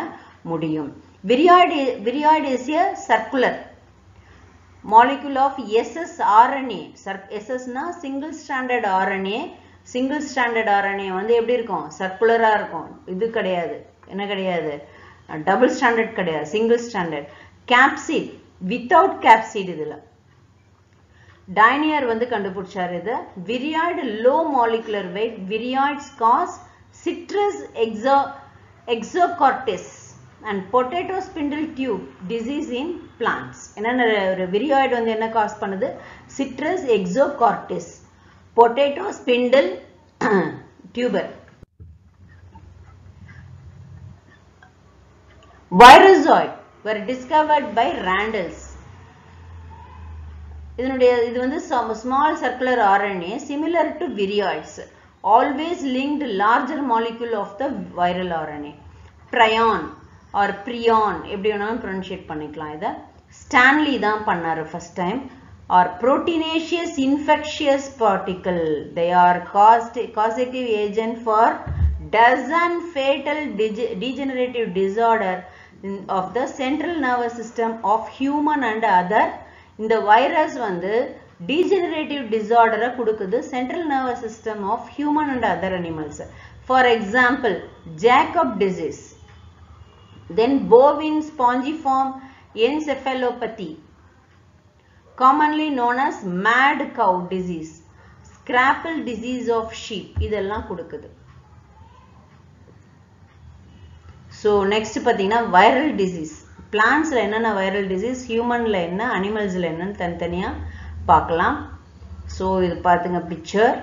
முடியும். Viroid viroid is a circular molecule of SS RNA SS னா single stranded RNA single stranded RNA வந்து எப்படி இருக்கும்? சர்க்குலரா இருக்கும். இது கிடையாது. என்ன கிடையாது? டபுள் ஸ்டாண்டர்ட் கிடையாது. Single stranded capsid. Without capsid இதுல. டைனியர் வந்து கண்டுபிடிச்சார் இது. Viroid low molecular weight viroids cause citrus exo exocortis and potato spindle tube disease in plants என்னென்ன ஒரு விரியாய்டு வந்து என்ன காஸ் பண்ணுது? Citrus exocortis potato spindle tuber virusoid were discovered by Randalls. இதனுடைய இது வந்து small circular RNA similar to viroids always linked larger molecule of the viral RNA prion or prion எப்படி வேணாலும் ப்ரொனன்ஷியேட் பண்ணிக்கலாம் இதை. ஸ்டான்லி தான் பண்ணார் first time or proteinaceous infectious particle they are caused causative agent for dozen fatal degenerative disorder of the central nervous system of human and other இந்த virus வந்து degenerative டிசார்டரை கொடுக்குது central nervous system of human and other animals for example Jacob disease then bovine spongiform encephalopathy commonly known as mad cow disease scrapie disease of sheep இதெல்லாம் கொடுக்குது. So next பார்த்தீங்கன்னா viral disease பிளான்ஸில் என்னென்ன viral disease ஹியூமனில் என்ன? அனிமல்ஸில் என்னன்னு தனித்தனியாக பார்க்கலாம். So இது பார்த்துங்க பிக்சர்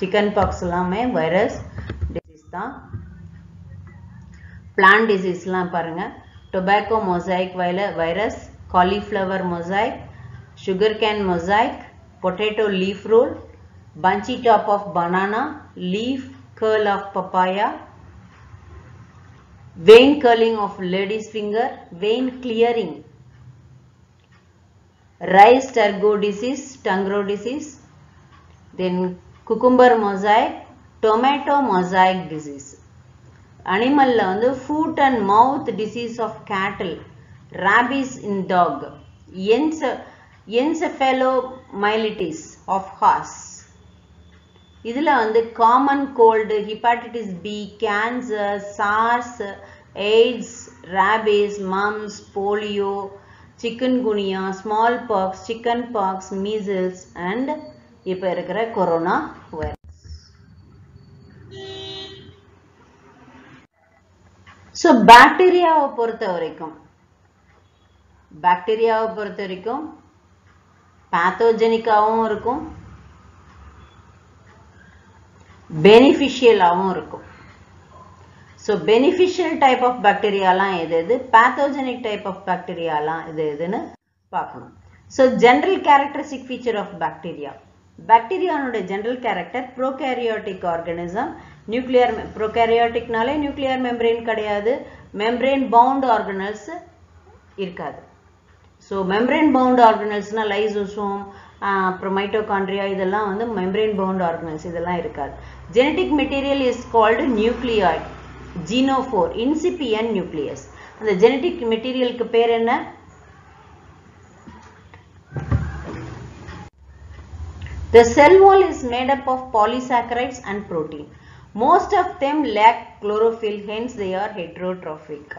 சிக்கன் பாக்ஸ் எல்லாமே வைரஸ் டிசீஸ் தான். பிளான்ட் டிசீஸ்லாம் பாருங்க tobacco mosaic வைல virus cauliflower mosaic sugar cane mosaic potato leaf roll bunchy top of banana leaf curl of papaya vein curling of lady's finger vein clearing rice turgo disease tangro disease then cucumber mosaic tomato mosaic disease அனிமல்ல வந்து foot and mouth disease of cattle rabies in dog encephalomyelitis of horse இதில் வந்து common cold hepatitis B cancer SARS AIDS rabies mumps polio chikungunya small pox chicken pox measles and இப்போ இருக்கிற corona virus so பாக்டீரியாவை பொறுத்த வரைக்கும் பாக்டீரியாவை பொறுத்த வரைக்கும் பேத்தோஜெனிக்காவும் இருக்கும் பெனிஃபிஷியலாகவும் இருக்கும். ஸோ பெனிஃபிஷியல் டைப் ஆஃப் பாக்டீரியாலாம் எது எது? பேத்தோஜெனிக் டைப் ஆஃப் பாக்டீரியாலாம் எது எதுன்னு பார்க்கணும். So general characteristic feature of bacteria பாக்டீரியானுடைய general character prokaryotic organism nuclear ப்ரோகேரியாட்டிக்னாலே nuclear membrane கிடையாது. மெம்பரேன் பவுண்ட் ஆர்கனல்ஸ் இருக்காது. ஸோ மெம்பரேன் பவுண்ட் ஆர்கனல்ஸ்னால் லைசோசோம் அப்புறம் மைட்டோகாண்ட்ரியா இதெல்லாம் வந்து மெம்பரேன் பவுண்ட் ஆர்கனல்ஸ் இதெல்லாம் இருக்காது. Genetic material is called nucleoid genophore incipient nucleus அந்த genetic மெட்டீரியலுக்கு பேர் என்ன? The cell wall is made up of polysaccharides and protein. Most of them lack chlorophyll hence they are heterotrophic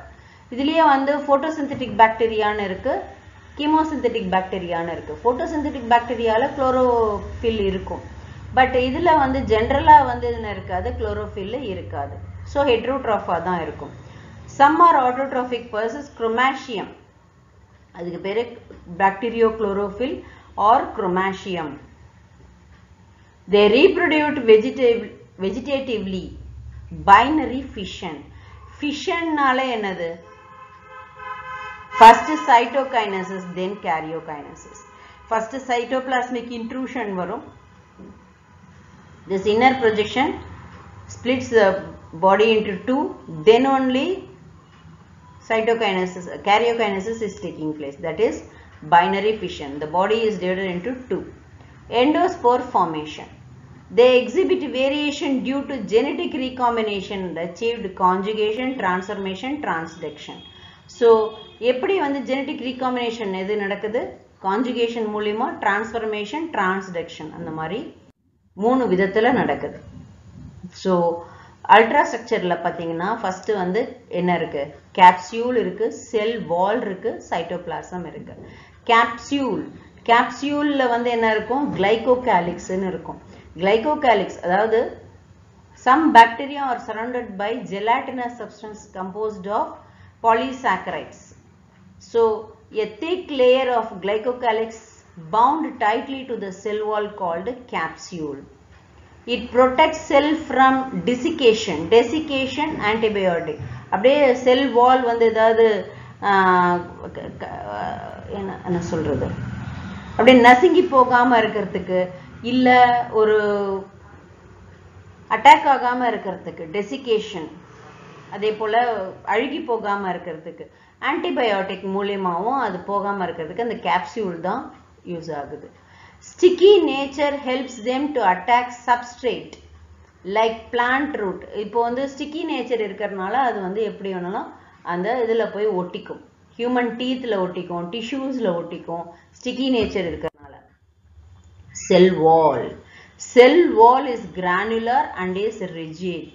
இதுலயே வந்து photosynthetic பாக்டீரியான்னு இருக்கு கீமோசிந்தட்டிக் பாக்டீரியான்னு இருக்குது ஃபோட்டோசிந்தட்டிக் பாக்டீரியாவில் குளோரோஃபில் இருக்கும். பட் இதில் வந்து ஜென்ரலாக வந்து என்ன இருக்காது குளோரோஃபில் இருக்காது. ஸோ ஹெட்ரோட்ராஃபா தான் இருக்கும். சம் ஆர் ஆட்டோட்ராஃபிக் பர்சஸ் குரோமாஷியம் அதுக்கு பேர் bacteriochlorophyll or Chromatium they reproduce vegetable vegetatively binary fission fissionனால என்னது first cytokinesis then karyokinesis first cytoplasmic intrusion வரும் this inner projection splits the body into two then only cytokinesis karyokinesis is taking place that is binary fission the body is divided into two endospore formation They exhibit variation due to genetic recombination achieved conjugation transformation transduction so எப்படி வந்து genetic recombination எது நடக்குது conjugation மூலிமா transformation transduction அந்த மாதிரி மூணு விதத்துல நடக்குது So, அல்ட்ரா ஸ்ட்ரக்சரில் பார்த்தீங்கன்னா ஃபர்ஸ்ட் வந்து என்ன இருக்கு கேப்சியூல் இருக்கு செல் வால் இருக்கு சைட்டோபிளாசம் இருக்கு கேப்சியூல் கேப்சியூல்ல வந்து என்ன இருக்கும் கிளைகோகேலிக்ஸ்னு இருக்கும் கிளைகோகேலிக்ஸ் அதாவது some bacteria are surrounded by gelatinous substance composed of polysaccharides so a thick layer of glycocalyx bound tightly to the cell wall called capsule it protects cell from desiccation desiccation antibiotic அப்படியே செல் wall வந்து ஏதாவது என்ன என்ன சொல்றது அப்படியே நசுங்கி போகாம இருக்கிறதுக்கு இல்லை ஒரு அட்டாக் ஆகாமல் இருக்கிறதுக்கு டெசிகேஷன் அதே போல் அழுகி போகாமல் இருக்கிறதுக்கு. ஆன்டிபயோட்டிக் மூலியமாகவும் அது போகாமல் இருக்கிறதுக்கு அந்த கேப்சியூல் தான் யூஸ் ஆகுது. Sticky nature helps them to attack substrate like plant root இப்போ வந்து ஸ்டிக்கி நேச்சர் இருக்கிறதுனால அது வந்து எப்படி வேணாலும் அந்த இதில் போய் ஒட்டிக்கும். ஹியூமன் டீத்தில் ஒட்டிக்கும் டிஷ்யூஸில் ஒட்டிக்கும் ஸ்டிக்கி நேச்சர் இருக்கிற cell wall cell wall is granular and is rigid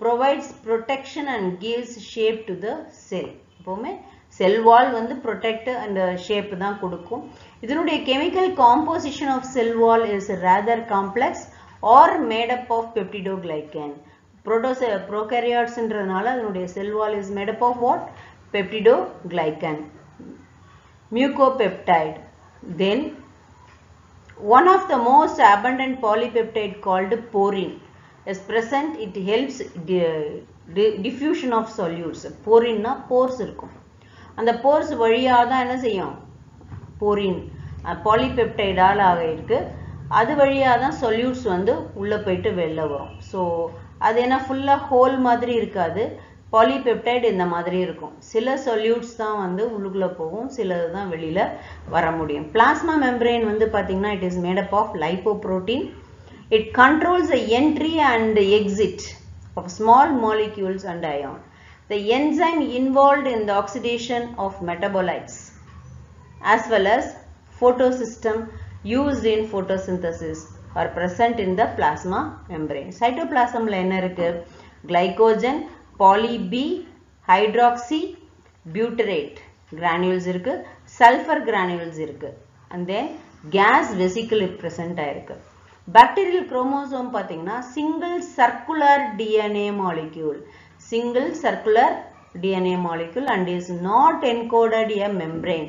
provides protection and gives shape to the cell எப்போவுமே செல் வால் வந்து ப்ரொடெக்ட் அண்ட் ஷேப் தான் கொடுக்கும். இதனுடைய chemical composition of cell wall is rather complex or made up of peptidoglycan புரோட்டோஸ் ப்ரோகேரியாட்ஸ்ன்றதுனால அதனுடைய cell wall is made up of what peptidoglycan mucopeptide. Then one of the most abundant polypeptide called porine is present it helps diffusion of solutes porine னா pores இருக்கும் அந்த pores வழியா தான் என்ன செய்யும் போரின் பாலிபெப்டைடால் ஆக இருக்கு அது வழியா தான் சொல்யூட்ஸ் வந்து உள்ள போயிட்டு வெளில வரும் ஸோ அது என்ன ஃபுல்லாக ஹோல் மாதிரி இருக்காது பாலிபெப்டைடு இந்த மாதிரி இருக்கும். சில சொல்யூட்ஸ் தான் வந்து உள்ளுக்குள்ளே போகும் சிலது தான் வெளியில் வர முடியும். பிளாஸ்மா மெம்பரேன் வந்து பார்த்தீங்கன்னா it is made up of lipoprotein it controls the entry and exit of small molecules and ion the enzyme involved in the oxidation of metabolites as well as photosystem used in photosynthesis are present in the plasma membrane. Cytoplasmல என்ன இருக்கு? Glycogen, poly B, hydroxy, butyrate granules இருக்கு sulfur granules இருக்கு. And then gas vesicle ஆயிருக்கு. Bacterial chromosome பார்த்தீங்கன்னா single circular DNA molecule single circular DNA molecule and is not encoded a membrane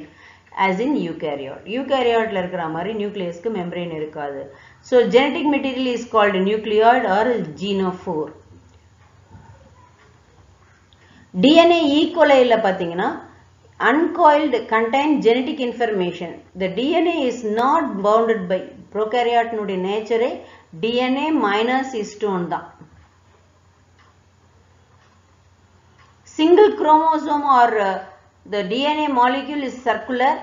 as in eukaryote. Eukaryoteல இருக்கிற மாதிரி நியூக்ளியஸ்க்கு membrane இருக்காது. So genetic material is called nucleoid or genophore DNA ஈக்குவலையில் பார்த்தீங்கன்னா uncoiled contain genetic information. The DNA is not bounded by prokaryote நேச்சரே DNA minus histone தான் single chromosome or uh, the DNA molecule is circular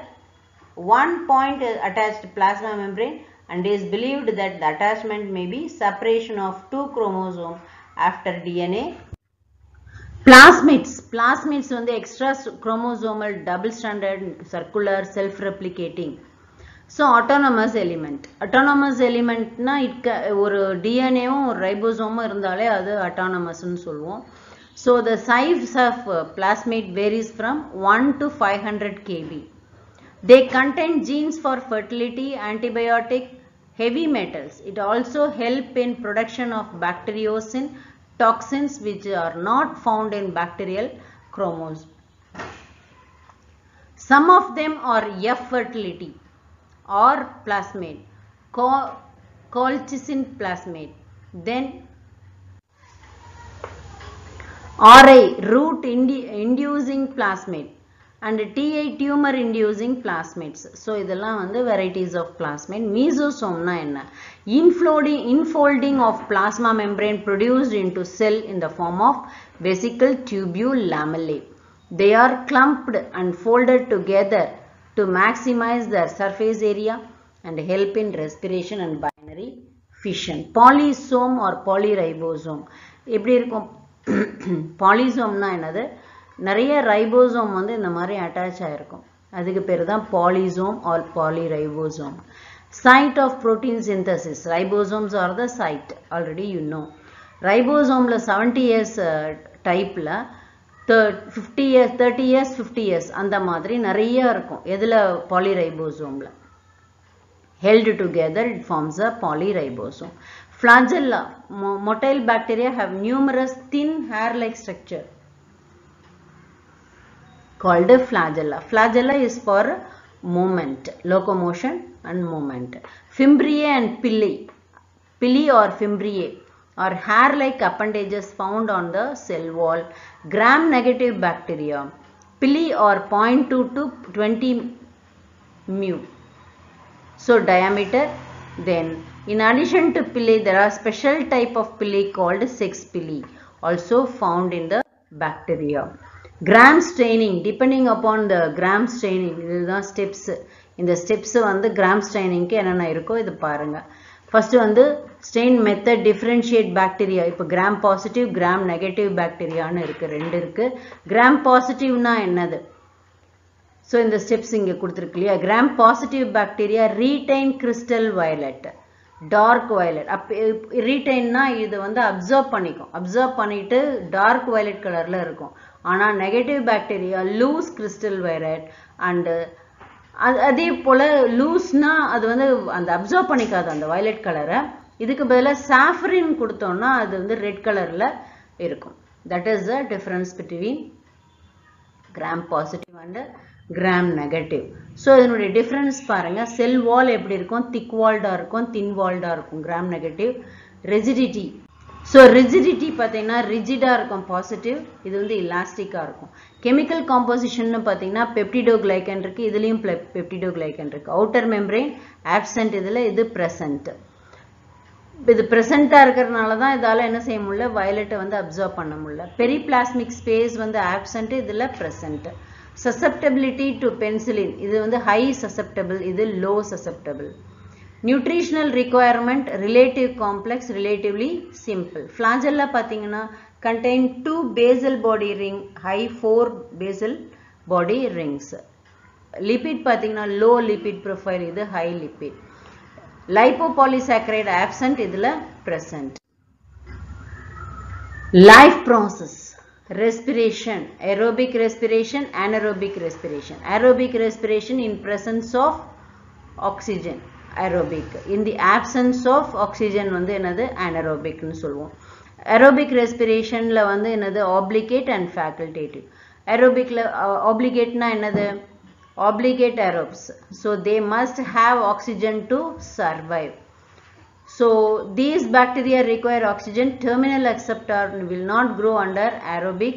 one point attached plasma membrane and is believed that the attachment may be separation of two chromosome after DNA plasmids plasmids வந்து extra chromosomal double stranded circular self replicating so autonomous element autonomous எலிமெண்ட்னா it ஒரு டிஎன்ஏவும் ஒரு ரைபோசோமும் இருந்தாலே அது அட்டானமஸ்ன்னு சொல்லுவோம். So the size of plasmid varies from one to five hundred KB they contain genes for fertility antibiotic heavy metals. It also help in production of bacteriocin toxins which are not found in bacterial chromosomes. Some of them are F fertility or plasmid, colchicine plasmid. Then RI root inducing plasmid and T8 tumor inducing plasmids. So இதெல்லாம் வந்து varieties of plasmid. Mesosome என்ன? Infloading, infolding of plasma membrane produced into cell in the form of vesicle tubule lamellae. They are clumped and folded together to maximize their surface area and help in respiration and binary fission. Polysome or polyribosome. எப்படி இருக்கும் பாலிசோம்னா என்னது நிறைய ribosome வந்து இந்த மாதிரி attach ஆகிருக்கும் அதுக்கு பேர் தான் polysome or polyribosome. Site of protein synthesis ribosomes are the site already you know ரைபோசோமில் seventy years டைப்பில் fifty years thirty years fifty years அந்த மாதிரி நிறைய இருக்கும். எதில்? பாலிரைபோசோமில். Held together it forms a polyribosome. Flagella, mo motile bacteria have numerous thin hair-like structure. Called flagella. Flagella is for movement, locomotion and movement. Fimbriae and pili, pili or fimbriae are hair-like appendages found on the cell wall. Gram-negative bacteria, pili are 0.2 to 20 mu. So diameter then in addition to pili there are special type of pili called sex pili also found in the bacteria. Gram's training depending upon the Gram's training இதுதான் steps இந்த steps வந்து Gram's ட்ரைனிங்க்கு என்னென்ன இருக்கோ இது பாருங்க. First வந்து stain method differentiate bacteria இப்போ கிராம் பாசிட்டிவ் கிராம் நெகட்டிவ் பாக்டீரியான்னு இருக்குது ரெண்டு இருக்குது கிராம் பாசிட்டிவ்னா என்னது? ஸோ இந்த ஸ்டெப்ஸ் இங்கே கொடுத்துருக்கு இல்லையா? Gram positive bacteria retain crystal violet dark violet up ரீடைன்னா இது வந்து அப்சர்வ் பண்ணிக்கும். அப்சர்வ் பண்ணிட்டு டார்க் வயலட் கலரில் இருக்கும். ஆனால் negative bacteria lose crystal violet and அது அதே போல் லூஸ்னால் அது வந்து அந்த அப்சர்வ் பண்ணிக்காது அந்த வயலட் கலரை இதுக்கு பதிலாக சாஃப்ரின் கொடுத்தோம்னா அது வந்து ரெட் கலரில் இருக்கும். That is the difference between Gram positive and Gram negative so இதனுடைய டிஃப்ரென்ஸ் பாருங்கள் செல் வால் எப்படி இருக்கும்? திக் வால்டாக இருக்கும் தின் வால்டாக இருக்கும் Gram negative rigidity so rigidity பார்த்தீங்கன்னா ரிஜிடாக இருக்கும் பாசிட்டிவ் இது வந்து இலாஸ்டிக்காக இருக்கும். கெமிக்கல் காம்போசிஷன்னு பார்த்தீங்கன்னா பெப்டிடோ கிளைக்கன் இருக்குது இதுலேயும் பெப்டிடோ கிளைக்கன் இருக்குது அவுட்டர் மெம்பரேன் ஆப்சண்ட் இதில் இது ப்ரெசன்ட் இது ப்ரெசண்ட்டாக இருக்கிறதுனால தான் இதால் என்ன செய்ய முடியல வயலட்டை வந்து அப்சர்வ் பண்ண முடியல. பெரி பிளாஸ்மிக் ஸ்பேஸ் வந்து ஆப்சண்ட் இதில் ப்ரெசன்ட் சசப்டபிலிட்டி டு பென்சிலின் இது வந்து ஹை சசப்டபிள் இது low susceptible nutritional requirement relative complex relatively simple flagella பார்த்தீங்கன்னா contain two basal body ring high four basal body rings lipid பார்த்தீங்கன்னா low lipid profile இது high lipid lipopolysaccharide absent இதில் present life process respiration aerobic respiration anaerobic respiration. Aerobic respiration in presence of oxygen. aerobic in the absence of oxygen வந்து என்னது anaerobic னு சொல்லுவோம் aerobic respirationல வந்து என்னது obligate and facultative aerobicல obligateனா என்னது obligate aerobes so they must have oxygen to survive So these bacteria require oxygen. Terminal acceptor will not grow under aerobic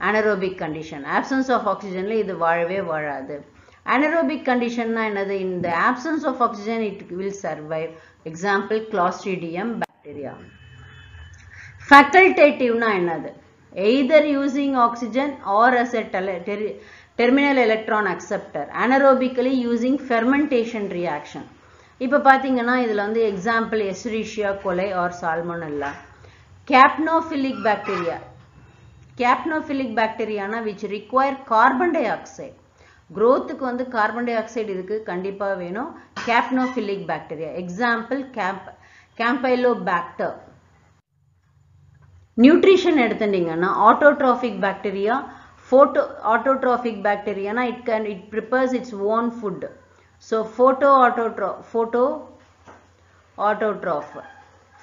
anaerobic condition. Absence of oxygen இது வாழவே வாழாது Anaerobic condition என்னது in the absence of oxygen it will survive. Example Clostridium bacteria. Facultative என்னது either using oxygen or as a terminal electron acceptor. Anaerobically using fermentation reaction. இப்போ பார்த்தீங்கன்னா இதில் வந்து example Escherichia coli or Salmonella capnophilic bacteria capnophilic பாக்டீரியானா which require carbon dioxide க்ரோத்துக்கு வந்து carbon dioxide இதுக்கு கண்டிப்பாக வேணும். Capnophilic bacteria example camp campylo campylobacter. Nutrition எடுத்துட்டீங்கன்னா autotrophic bacteria photo autotrophic பாக்டீரியானா it can it prepares its own food so photo autotro photo autotroph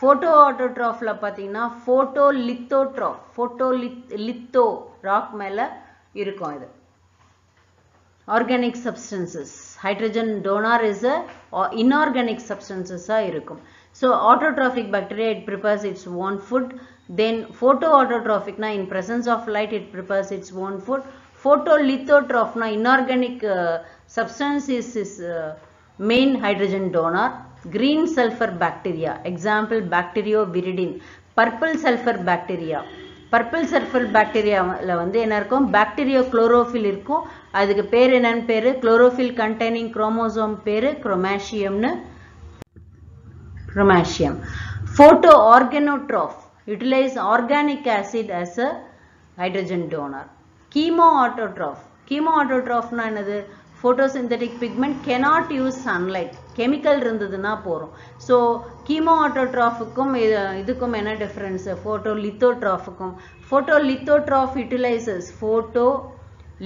photo ஆட்டோட்ராஃபில் பார்த்தீங்கன்னா photo lithotroph photo lith litho rock மேலே இருக்கும் இது. Organic substances hydrogen donor is a inorganic சப்ஸ்டன்சஸாக இருக்கும் so autotrophic bacteria it prepares its own food then photoautotrophic na in presence of light it prepares its own food photolithotroph na inorganic uh, substance is its uh, main hydrogen donor green sulfur bacteria example bacterioviridin purple sulfur bacteria purple sulphur பாக்டீரியாவில் வந்து என்ன இருக்கும்? Bacteria chlorophyll இருக்கும். அதுக்கு பேர் என்னன்னு பேர்? Chlorophyll containing chromosome பேர் குரோமேஷியம்னு chromatium photoorganotroph utilize organic acid as a hydrogen donor chemoautotroph chemo ஆட்டோட்ராஃப்னா என்னது? Photosynthetic pigment cannot use sunlight chemical இருந்ததுன்னா போகிறோம் ஸோ கீமோ ஆட்டோட்ராஃபுக்கும் இது இதுக்கும் என்ன difference photo லித்தோட்ராஃபுக்கும் photolithotroph utilizes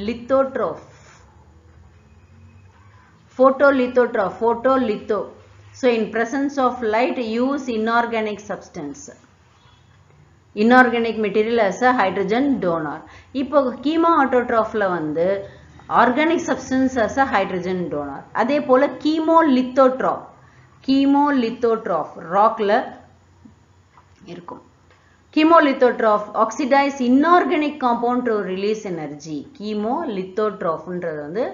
photolithotroph photolithotroph photolitho so in presence of light use inorganic substance inorganic material as a hydrogen donor இப்போ chemo ஆட்டோட்ராஃபில் வந்து organic substance as a hydrogen donor அதே போல் கீமோ லித்தோட்ராஃப் கீமோ லித்தோட்ராஃப் ராக்கில் இருக்கும். Chemolithotroph oxidize inorganic compound to release energy chemo லித்தோட்ராஃப்ன்றது வந்து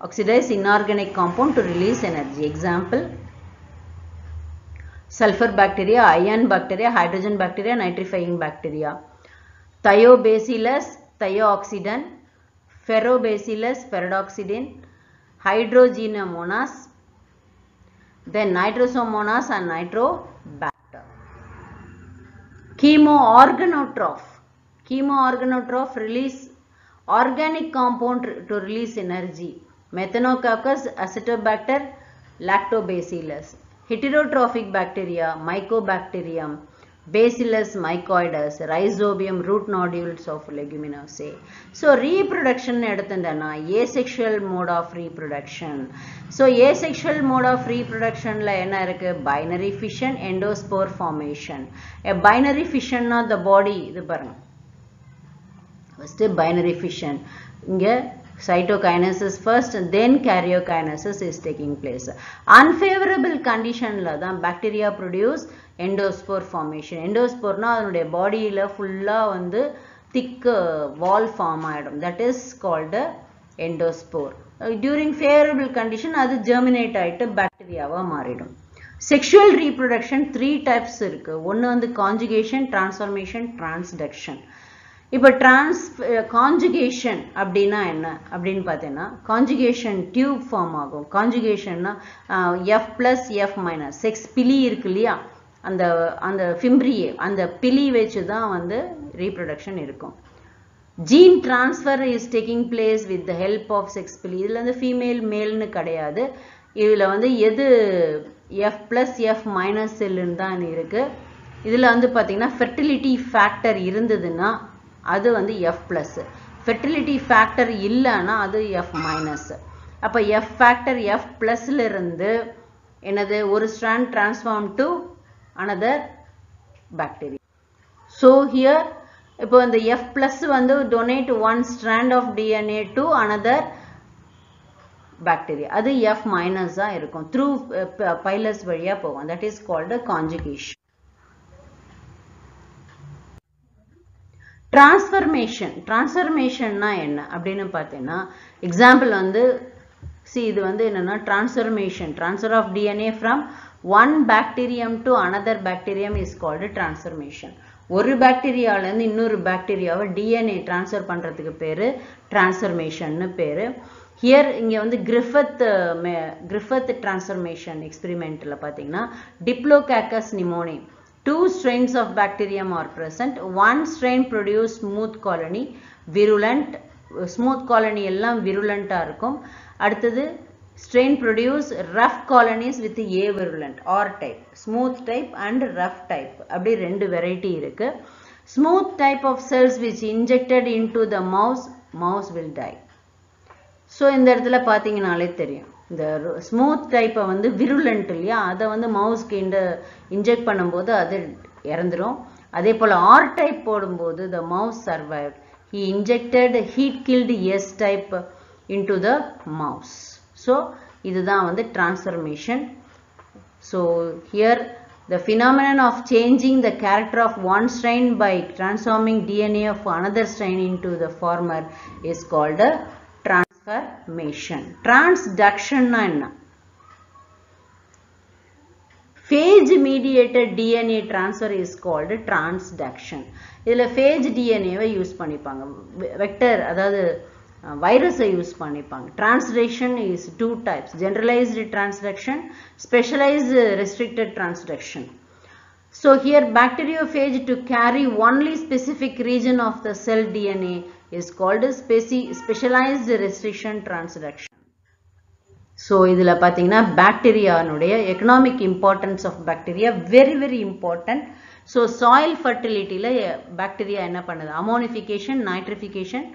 oxidize inorganic compound to release energy example sulphur bacteria iron bacteria hydrogen bacteria bacteria, bacteria thiobacillus thiooxidans ferrobacillus, ferrodoxidin, hydrogenomonas, then nitrosomonas and nitrobacter. Chemoorganotroph. Chemoorganotroph release organic compound to release energy. Methanococcus, acetobacter, lactobacillus. heterotrophic bacteria, mycobacterium, Bacillus mycoides, rhizobium root nodules of legumineusae. So reproduction எடுத்துட்டனா asexual mode of reproduction. So asexual mode of reproductionல என்ன இருக்கு binary fission, endospore formation. A binary fission na the body இது பாருங்க first binary fission இங்க cytokinesis first then karyokinesis is taking place unfavorable conditionல தான் bacteria produce endospore formation எண்டோஸ்போர்னால் அதனுடைய பாடியில் ஃபுல்லாக வந்து திக்கு வால் ஃபார்ம் ஆகிடும் that is called endospore during favourable condition அது ஜெர்மினேட் ஆயிட்டு பாக்டீரியாவாக மாறிடும். செக்ஷுவல் ரீப்ரொடக்ஷன் த்ரீ டைப்ஸ் இருக்கு. ஒன்று வந்து கான்ஜுகேஷன் டிரான்ஸ்ஃபர்மேஷன் டிரான்ஸ்டக்ஷன் இப்போ டிரான்ஸ் காஞ்சுகேஷன் அப்படின்னா என்ன? அப்படின்னு பார்த்தீங்கன்னா கான்ஜுகேஷன் டியூப் ஃபார்ம் ஆகும். காஞ்சுகேஷன்னா F plus F minus sex pili இருக்கு இல்லையா? அந்த அந்த ஃபிம்ப்ரியே அந்த பிலி வச்சு தான் வந்து ரீப்ரொடக்ஷன் இருக்கும். Gene transfer is taking place with the help of sex pili. இதில் வந்து ஃபீமேல் மேல்னு கிடையாது. இதில் வந்து எது எஃப் ப்ளஸ் எஃப் மைனஸ் செல்லுன்னு தான் இருக்குது இதில் வந்து பார்த்தீங்கன்னா ஃபெர்டிலிட்டி ஃபேக்டர் இருந்ததுன்னா அது வந்து எஃப் ப்ளஸ் ஃபெர்டிலிட்டி ஃபேக்டர் இல்லைன்னா அது எஃப் மைனஸ் அப்போ எஃப் ஃபேக்டர் எஃப் ப்ளஸ்லேருந்து என்னது ஒரு strand transform to another bacteria so here இப்போ இந்த எஃப் ப்ளஸ் வந்து donate one strand of DNA to another bacteria அது F minus தான் இருக்கும். த்ரூ பைலஸ் eh, வழியா போகும். That is called conjugation transformation டிரான்ஸ்ஃபர்மேஷன்னா என்ன? அப்படின்னு பார்த்தீங்கன்னா எக்ஸாம்பிள் வந்து சி இது வந்து என்னன்னா transformation transfer of DNA from one bacterium to another bacterium is called transformation. ஒரு பாக்டீரியாவிலேருந்து இன்னொரு பாக்டீரியாவை டிஎன்ஏ டிரான்ஸ்ஃபர் பண்ணுறதுக்கு பேர் டிரான்ஸ்ஃபர்மேஷன்னு பேர். ஹியர் இங்கே வந்து கிரிஃபத் கிரிஃபத் டிரான்ஸ்ஃபர்மேஷன் எக்ஸ்பிரிமெண்ட்டில் பார்த்தீங்கன்னா diplococcus pneumoniae two strains of bacterium are present. One strain produce smooth colony virulent smooth colony எல்லாம் virulent இருக்கும். அடுத்தது strain produce rough colonies with A virulent or type smooth type and rough type. அப்படி ரெண்டு variety இருக்கு. Smooth type of cells which injected into the mouse mouse will die. So இந்த இடத்துல பார்த்தீங்கனாலே தெரியும். இந்த ஸ்மூத் டைப்பை வந்து விருலண்ட் இல்லையா? அதை வந்து மவுஸ்க்கு இந்த இன்ஜெக்ட் பண்ணும்போது அது இறந்துடும் அதே போல் ஆர் டைப் போடும்போது the mouse survive he injected heat killed S type into the mouse so இதுதான் வந்து transformation so here the phenomenon of changing the character of one strain by transforming DNA of another strain into the former is called a transformation. Transduction என்ன phage mediated DNA transfer is called transduction. இதில் phage DNA வை use பண்ணிப்பாங்க vector அதாவது வைரஸை use பண்ணிப்பாங்க. Translation is two types generalized transduction specialized restricted transduction so here bacteriophage to carry only specific region of the cell DNA is called speci specialized restriction transduction. So இதில் பார்த்தீங்கன்னா பாக்டீரியானுடைய economic importance of bacteria very very important so soil ஃபர்டிலிட்டியில் bacteria என்ன பண்ணுது? Ammonification nitrification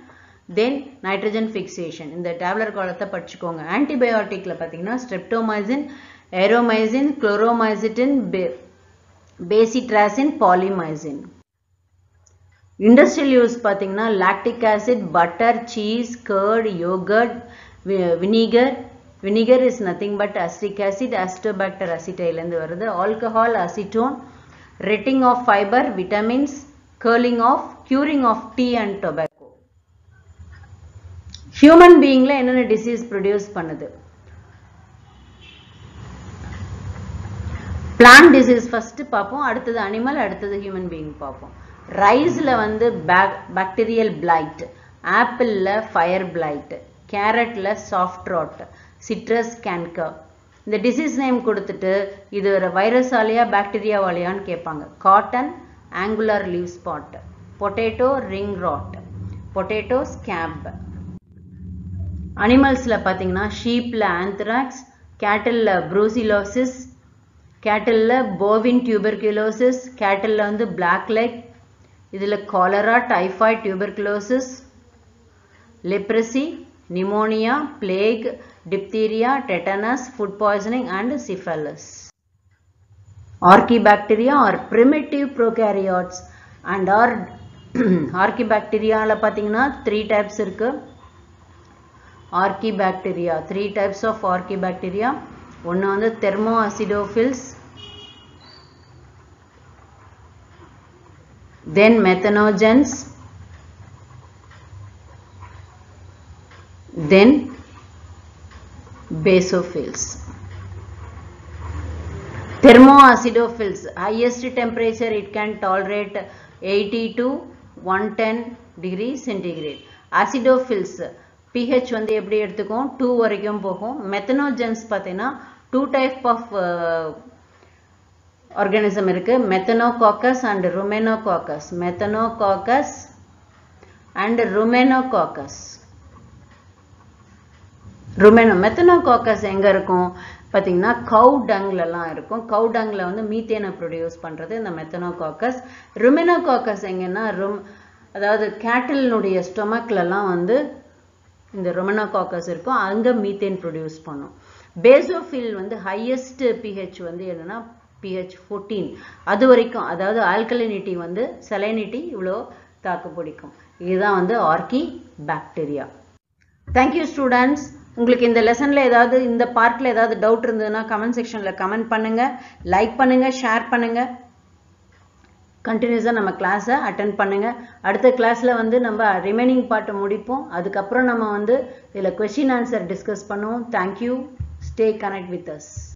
then nitrogen fixation இந்த டேப்லர் காலத்தை படிச்சுக்கோங்க. ஆன்டிபயோட்டிக்கில் பார்த்தீங்கன்னா streptomycin aeromycin chloromycetin bacitracin polymyxin industrial use பார்த்தீங்கன்னா lactic acid butter cheese curd yogurt vinegar vinegar is nothing but acetic acid acetobacter அசிட்டைலேருந்து வருது. Alcohol acetone retting of fibre vitamins curling of curing of tea and tobacco human பீயிங்கில் என்னென்ன disease produce பண்ணுது? Plant disease first பார்ப்போம் அடுத்தது animal அடுத்தது human being பார்ப்போம். ரைஸில் வந்து bacterial blight ஆப்பிளில் ஃபயர் பிளைட் கேரட்டில் சாஃப்ட் ராட் சிட்ரஸ் கேன்கர் இந்த டிசீஸ் நேம் கொடுத்துட்டு இது ஒரு வைரஸாலையா பாக்டீரியாவாலையான்னு கேட்பாங்க. Cotton angular leaf spot potato ring rot potato scab அனிமல்ஸில் பார்த்தீங்கன்னா ஷீப்பில் ஆந்த்ராக்ஸ் கேட்டிலில் ப்ரூசிலோசிஸ் கேட்டிலில் போவின் டியூபர்குலோசிஸ் கேட்டிலில் வந்து பிளாக் லெக் இதில் cholera typhoid tuberculosis leprosy pneumonia plague diphtheria tetanus food poisoning and syphilis archaebacteria are primitive prokaryotes and are ஆர்கிபாக்டீரியாவில் பார்த்தீங்கன்னா three types இருக்குது Archaebacteria three types of archaebacteria ஒன்று வந்து thermo acidophils then methanogens then basophils. Thermoacidophils, highest temperature it can tolerate 80 to 110 degree centigrade. Acidophils, pH வந்து எப்படி எடுத்துக்கும் two வரைக்கும் போகும். Methanogens பார்த்தீங்கன்னா டூ டைப் ஆஃப் ஆர்கானிசம் இருக்குது மெத்தனோகாக்கஸ் அண்ட் ருமெனோகாக்கஸ் மெத்தனோகாக்கஸ் அண்ட் ருமெனோகாக்கஸ் ருமெனோ மெத்தனோகாக்கஸ் எங்கே இருக்கும்? பார்த்தீங்கன்னா கவு டங்லலாம் இருக்கும். கவு டங்கில் வந்து மீத்தேனை ப்ரொடியூஸ் பண்ணுறது இந்த மெத்தனோகாக்கஸ் ருமெனோகாக்கஸ் எங்கன்னா ரும் அதாவது கேட்டில்னுடைய ஸ்டொமக்லலாம் வந்து இந்த ரொமனோகாக்கஸ் இருக்கும் அங்கே மீத்தேன் ப்ரொடியூஸ் பண்ணும். பேசோஃபில் வந்து ஹையஸ்ட் பிஹெச் வந்து என்னன்னா பிஹெச் ஃபோர்டீன் அது வரைக்கும் அதாவது ஆல்கலினிட்டி வந்து செலைனிட்டி இவ்வளோ தாக்கு பிடிக்கும். இதுதான் வந்து ஆர்கி பாக்டீரியா தேங்க்யூ ஸ்டூடெண்ட்ஸ் உங்களுக்கு இந்த லெசனில் ஏதாவது இந்த பார்க்கில் ஏதாவது டவுட் இருந்ததுன்னா கமெண்ட் செக்ஷனில் கமெண்ட் பண்ணுங்கள் லைக் பண்ணுங்கள் ஷேர் பண்ணுங்கள் கண்டினியூஸாக நம்ம கிளாஸை அட்டன் பண்ணுங்கள் அடுத்த கிளாஸில் வந்து நம்ம ரிமைனிங் பாட்டை முடிப்போம். அதுக்கப்புறம் நம்ம வந்து இதில் கொஷின் ஆன்சர் டிஸ்கஸ் பண்ணுவோம். Thank you stay connect with us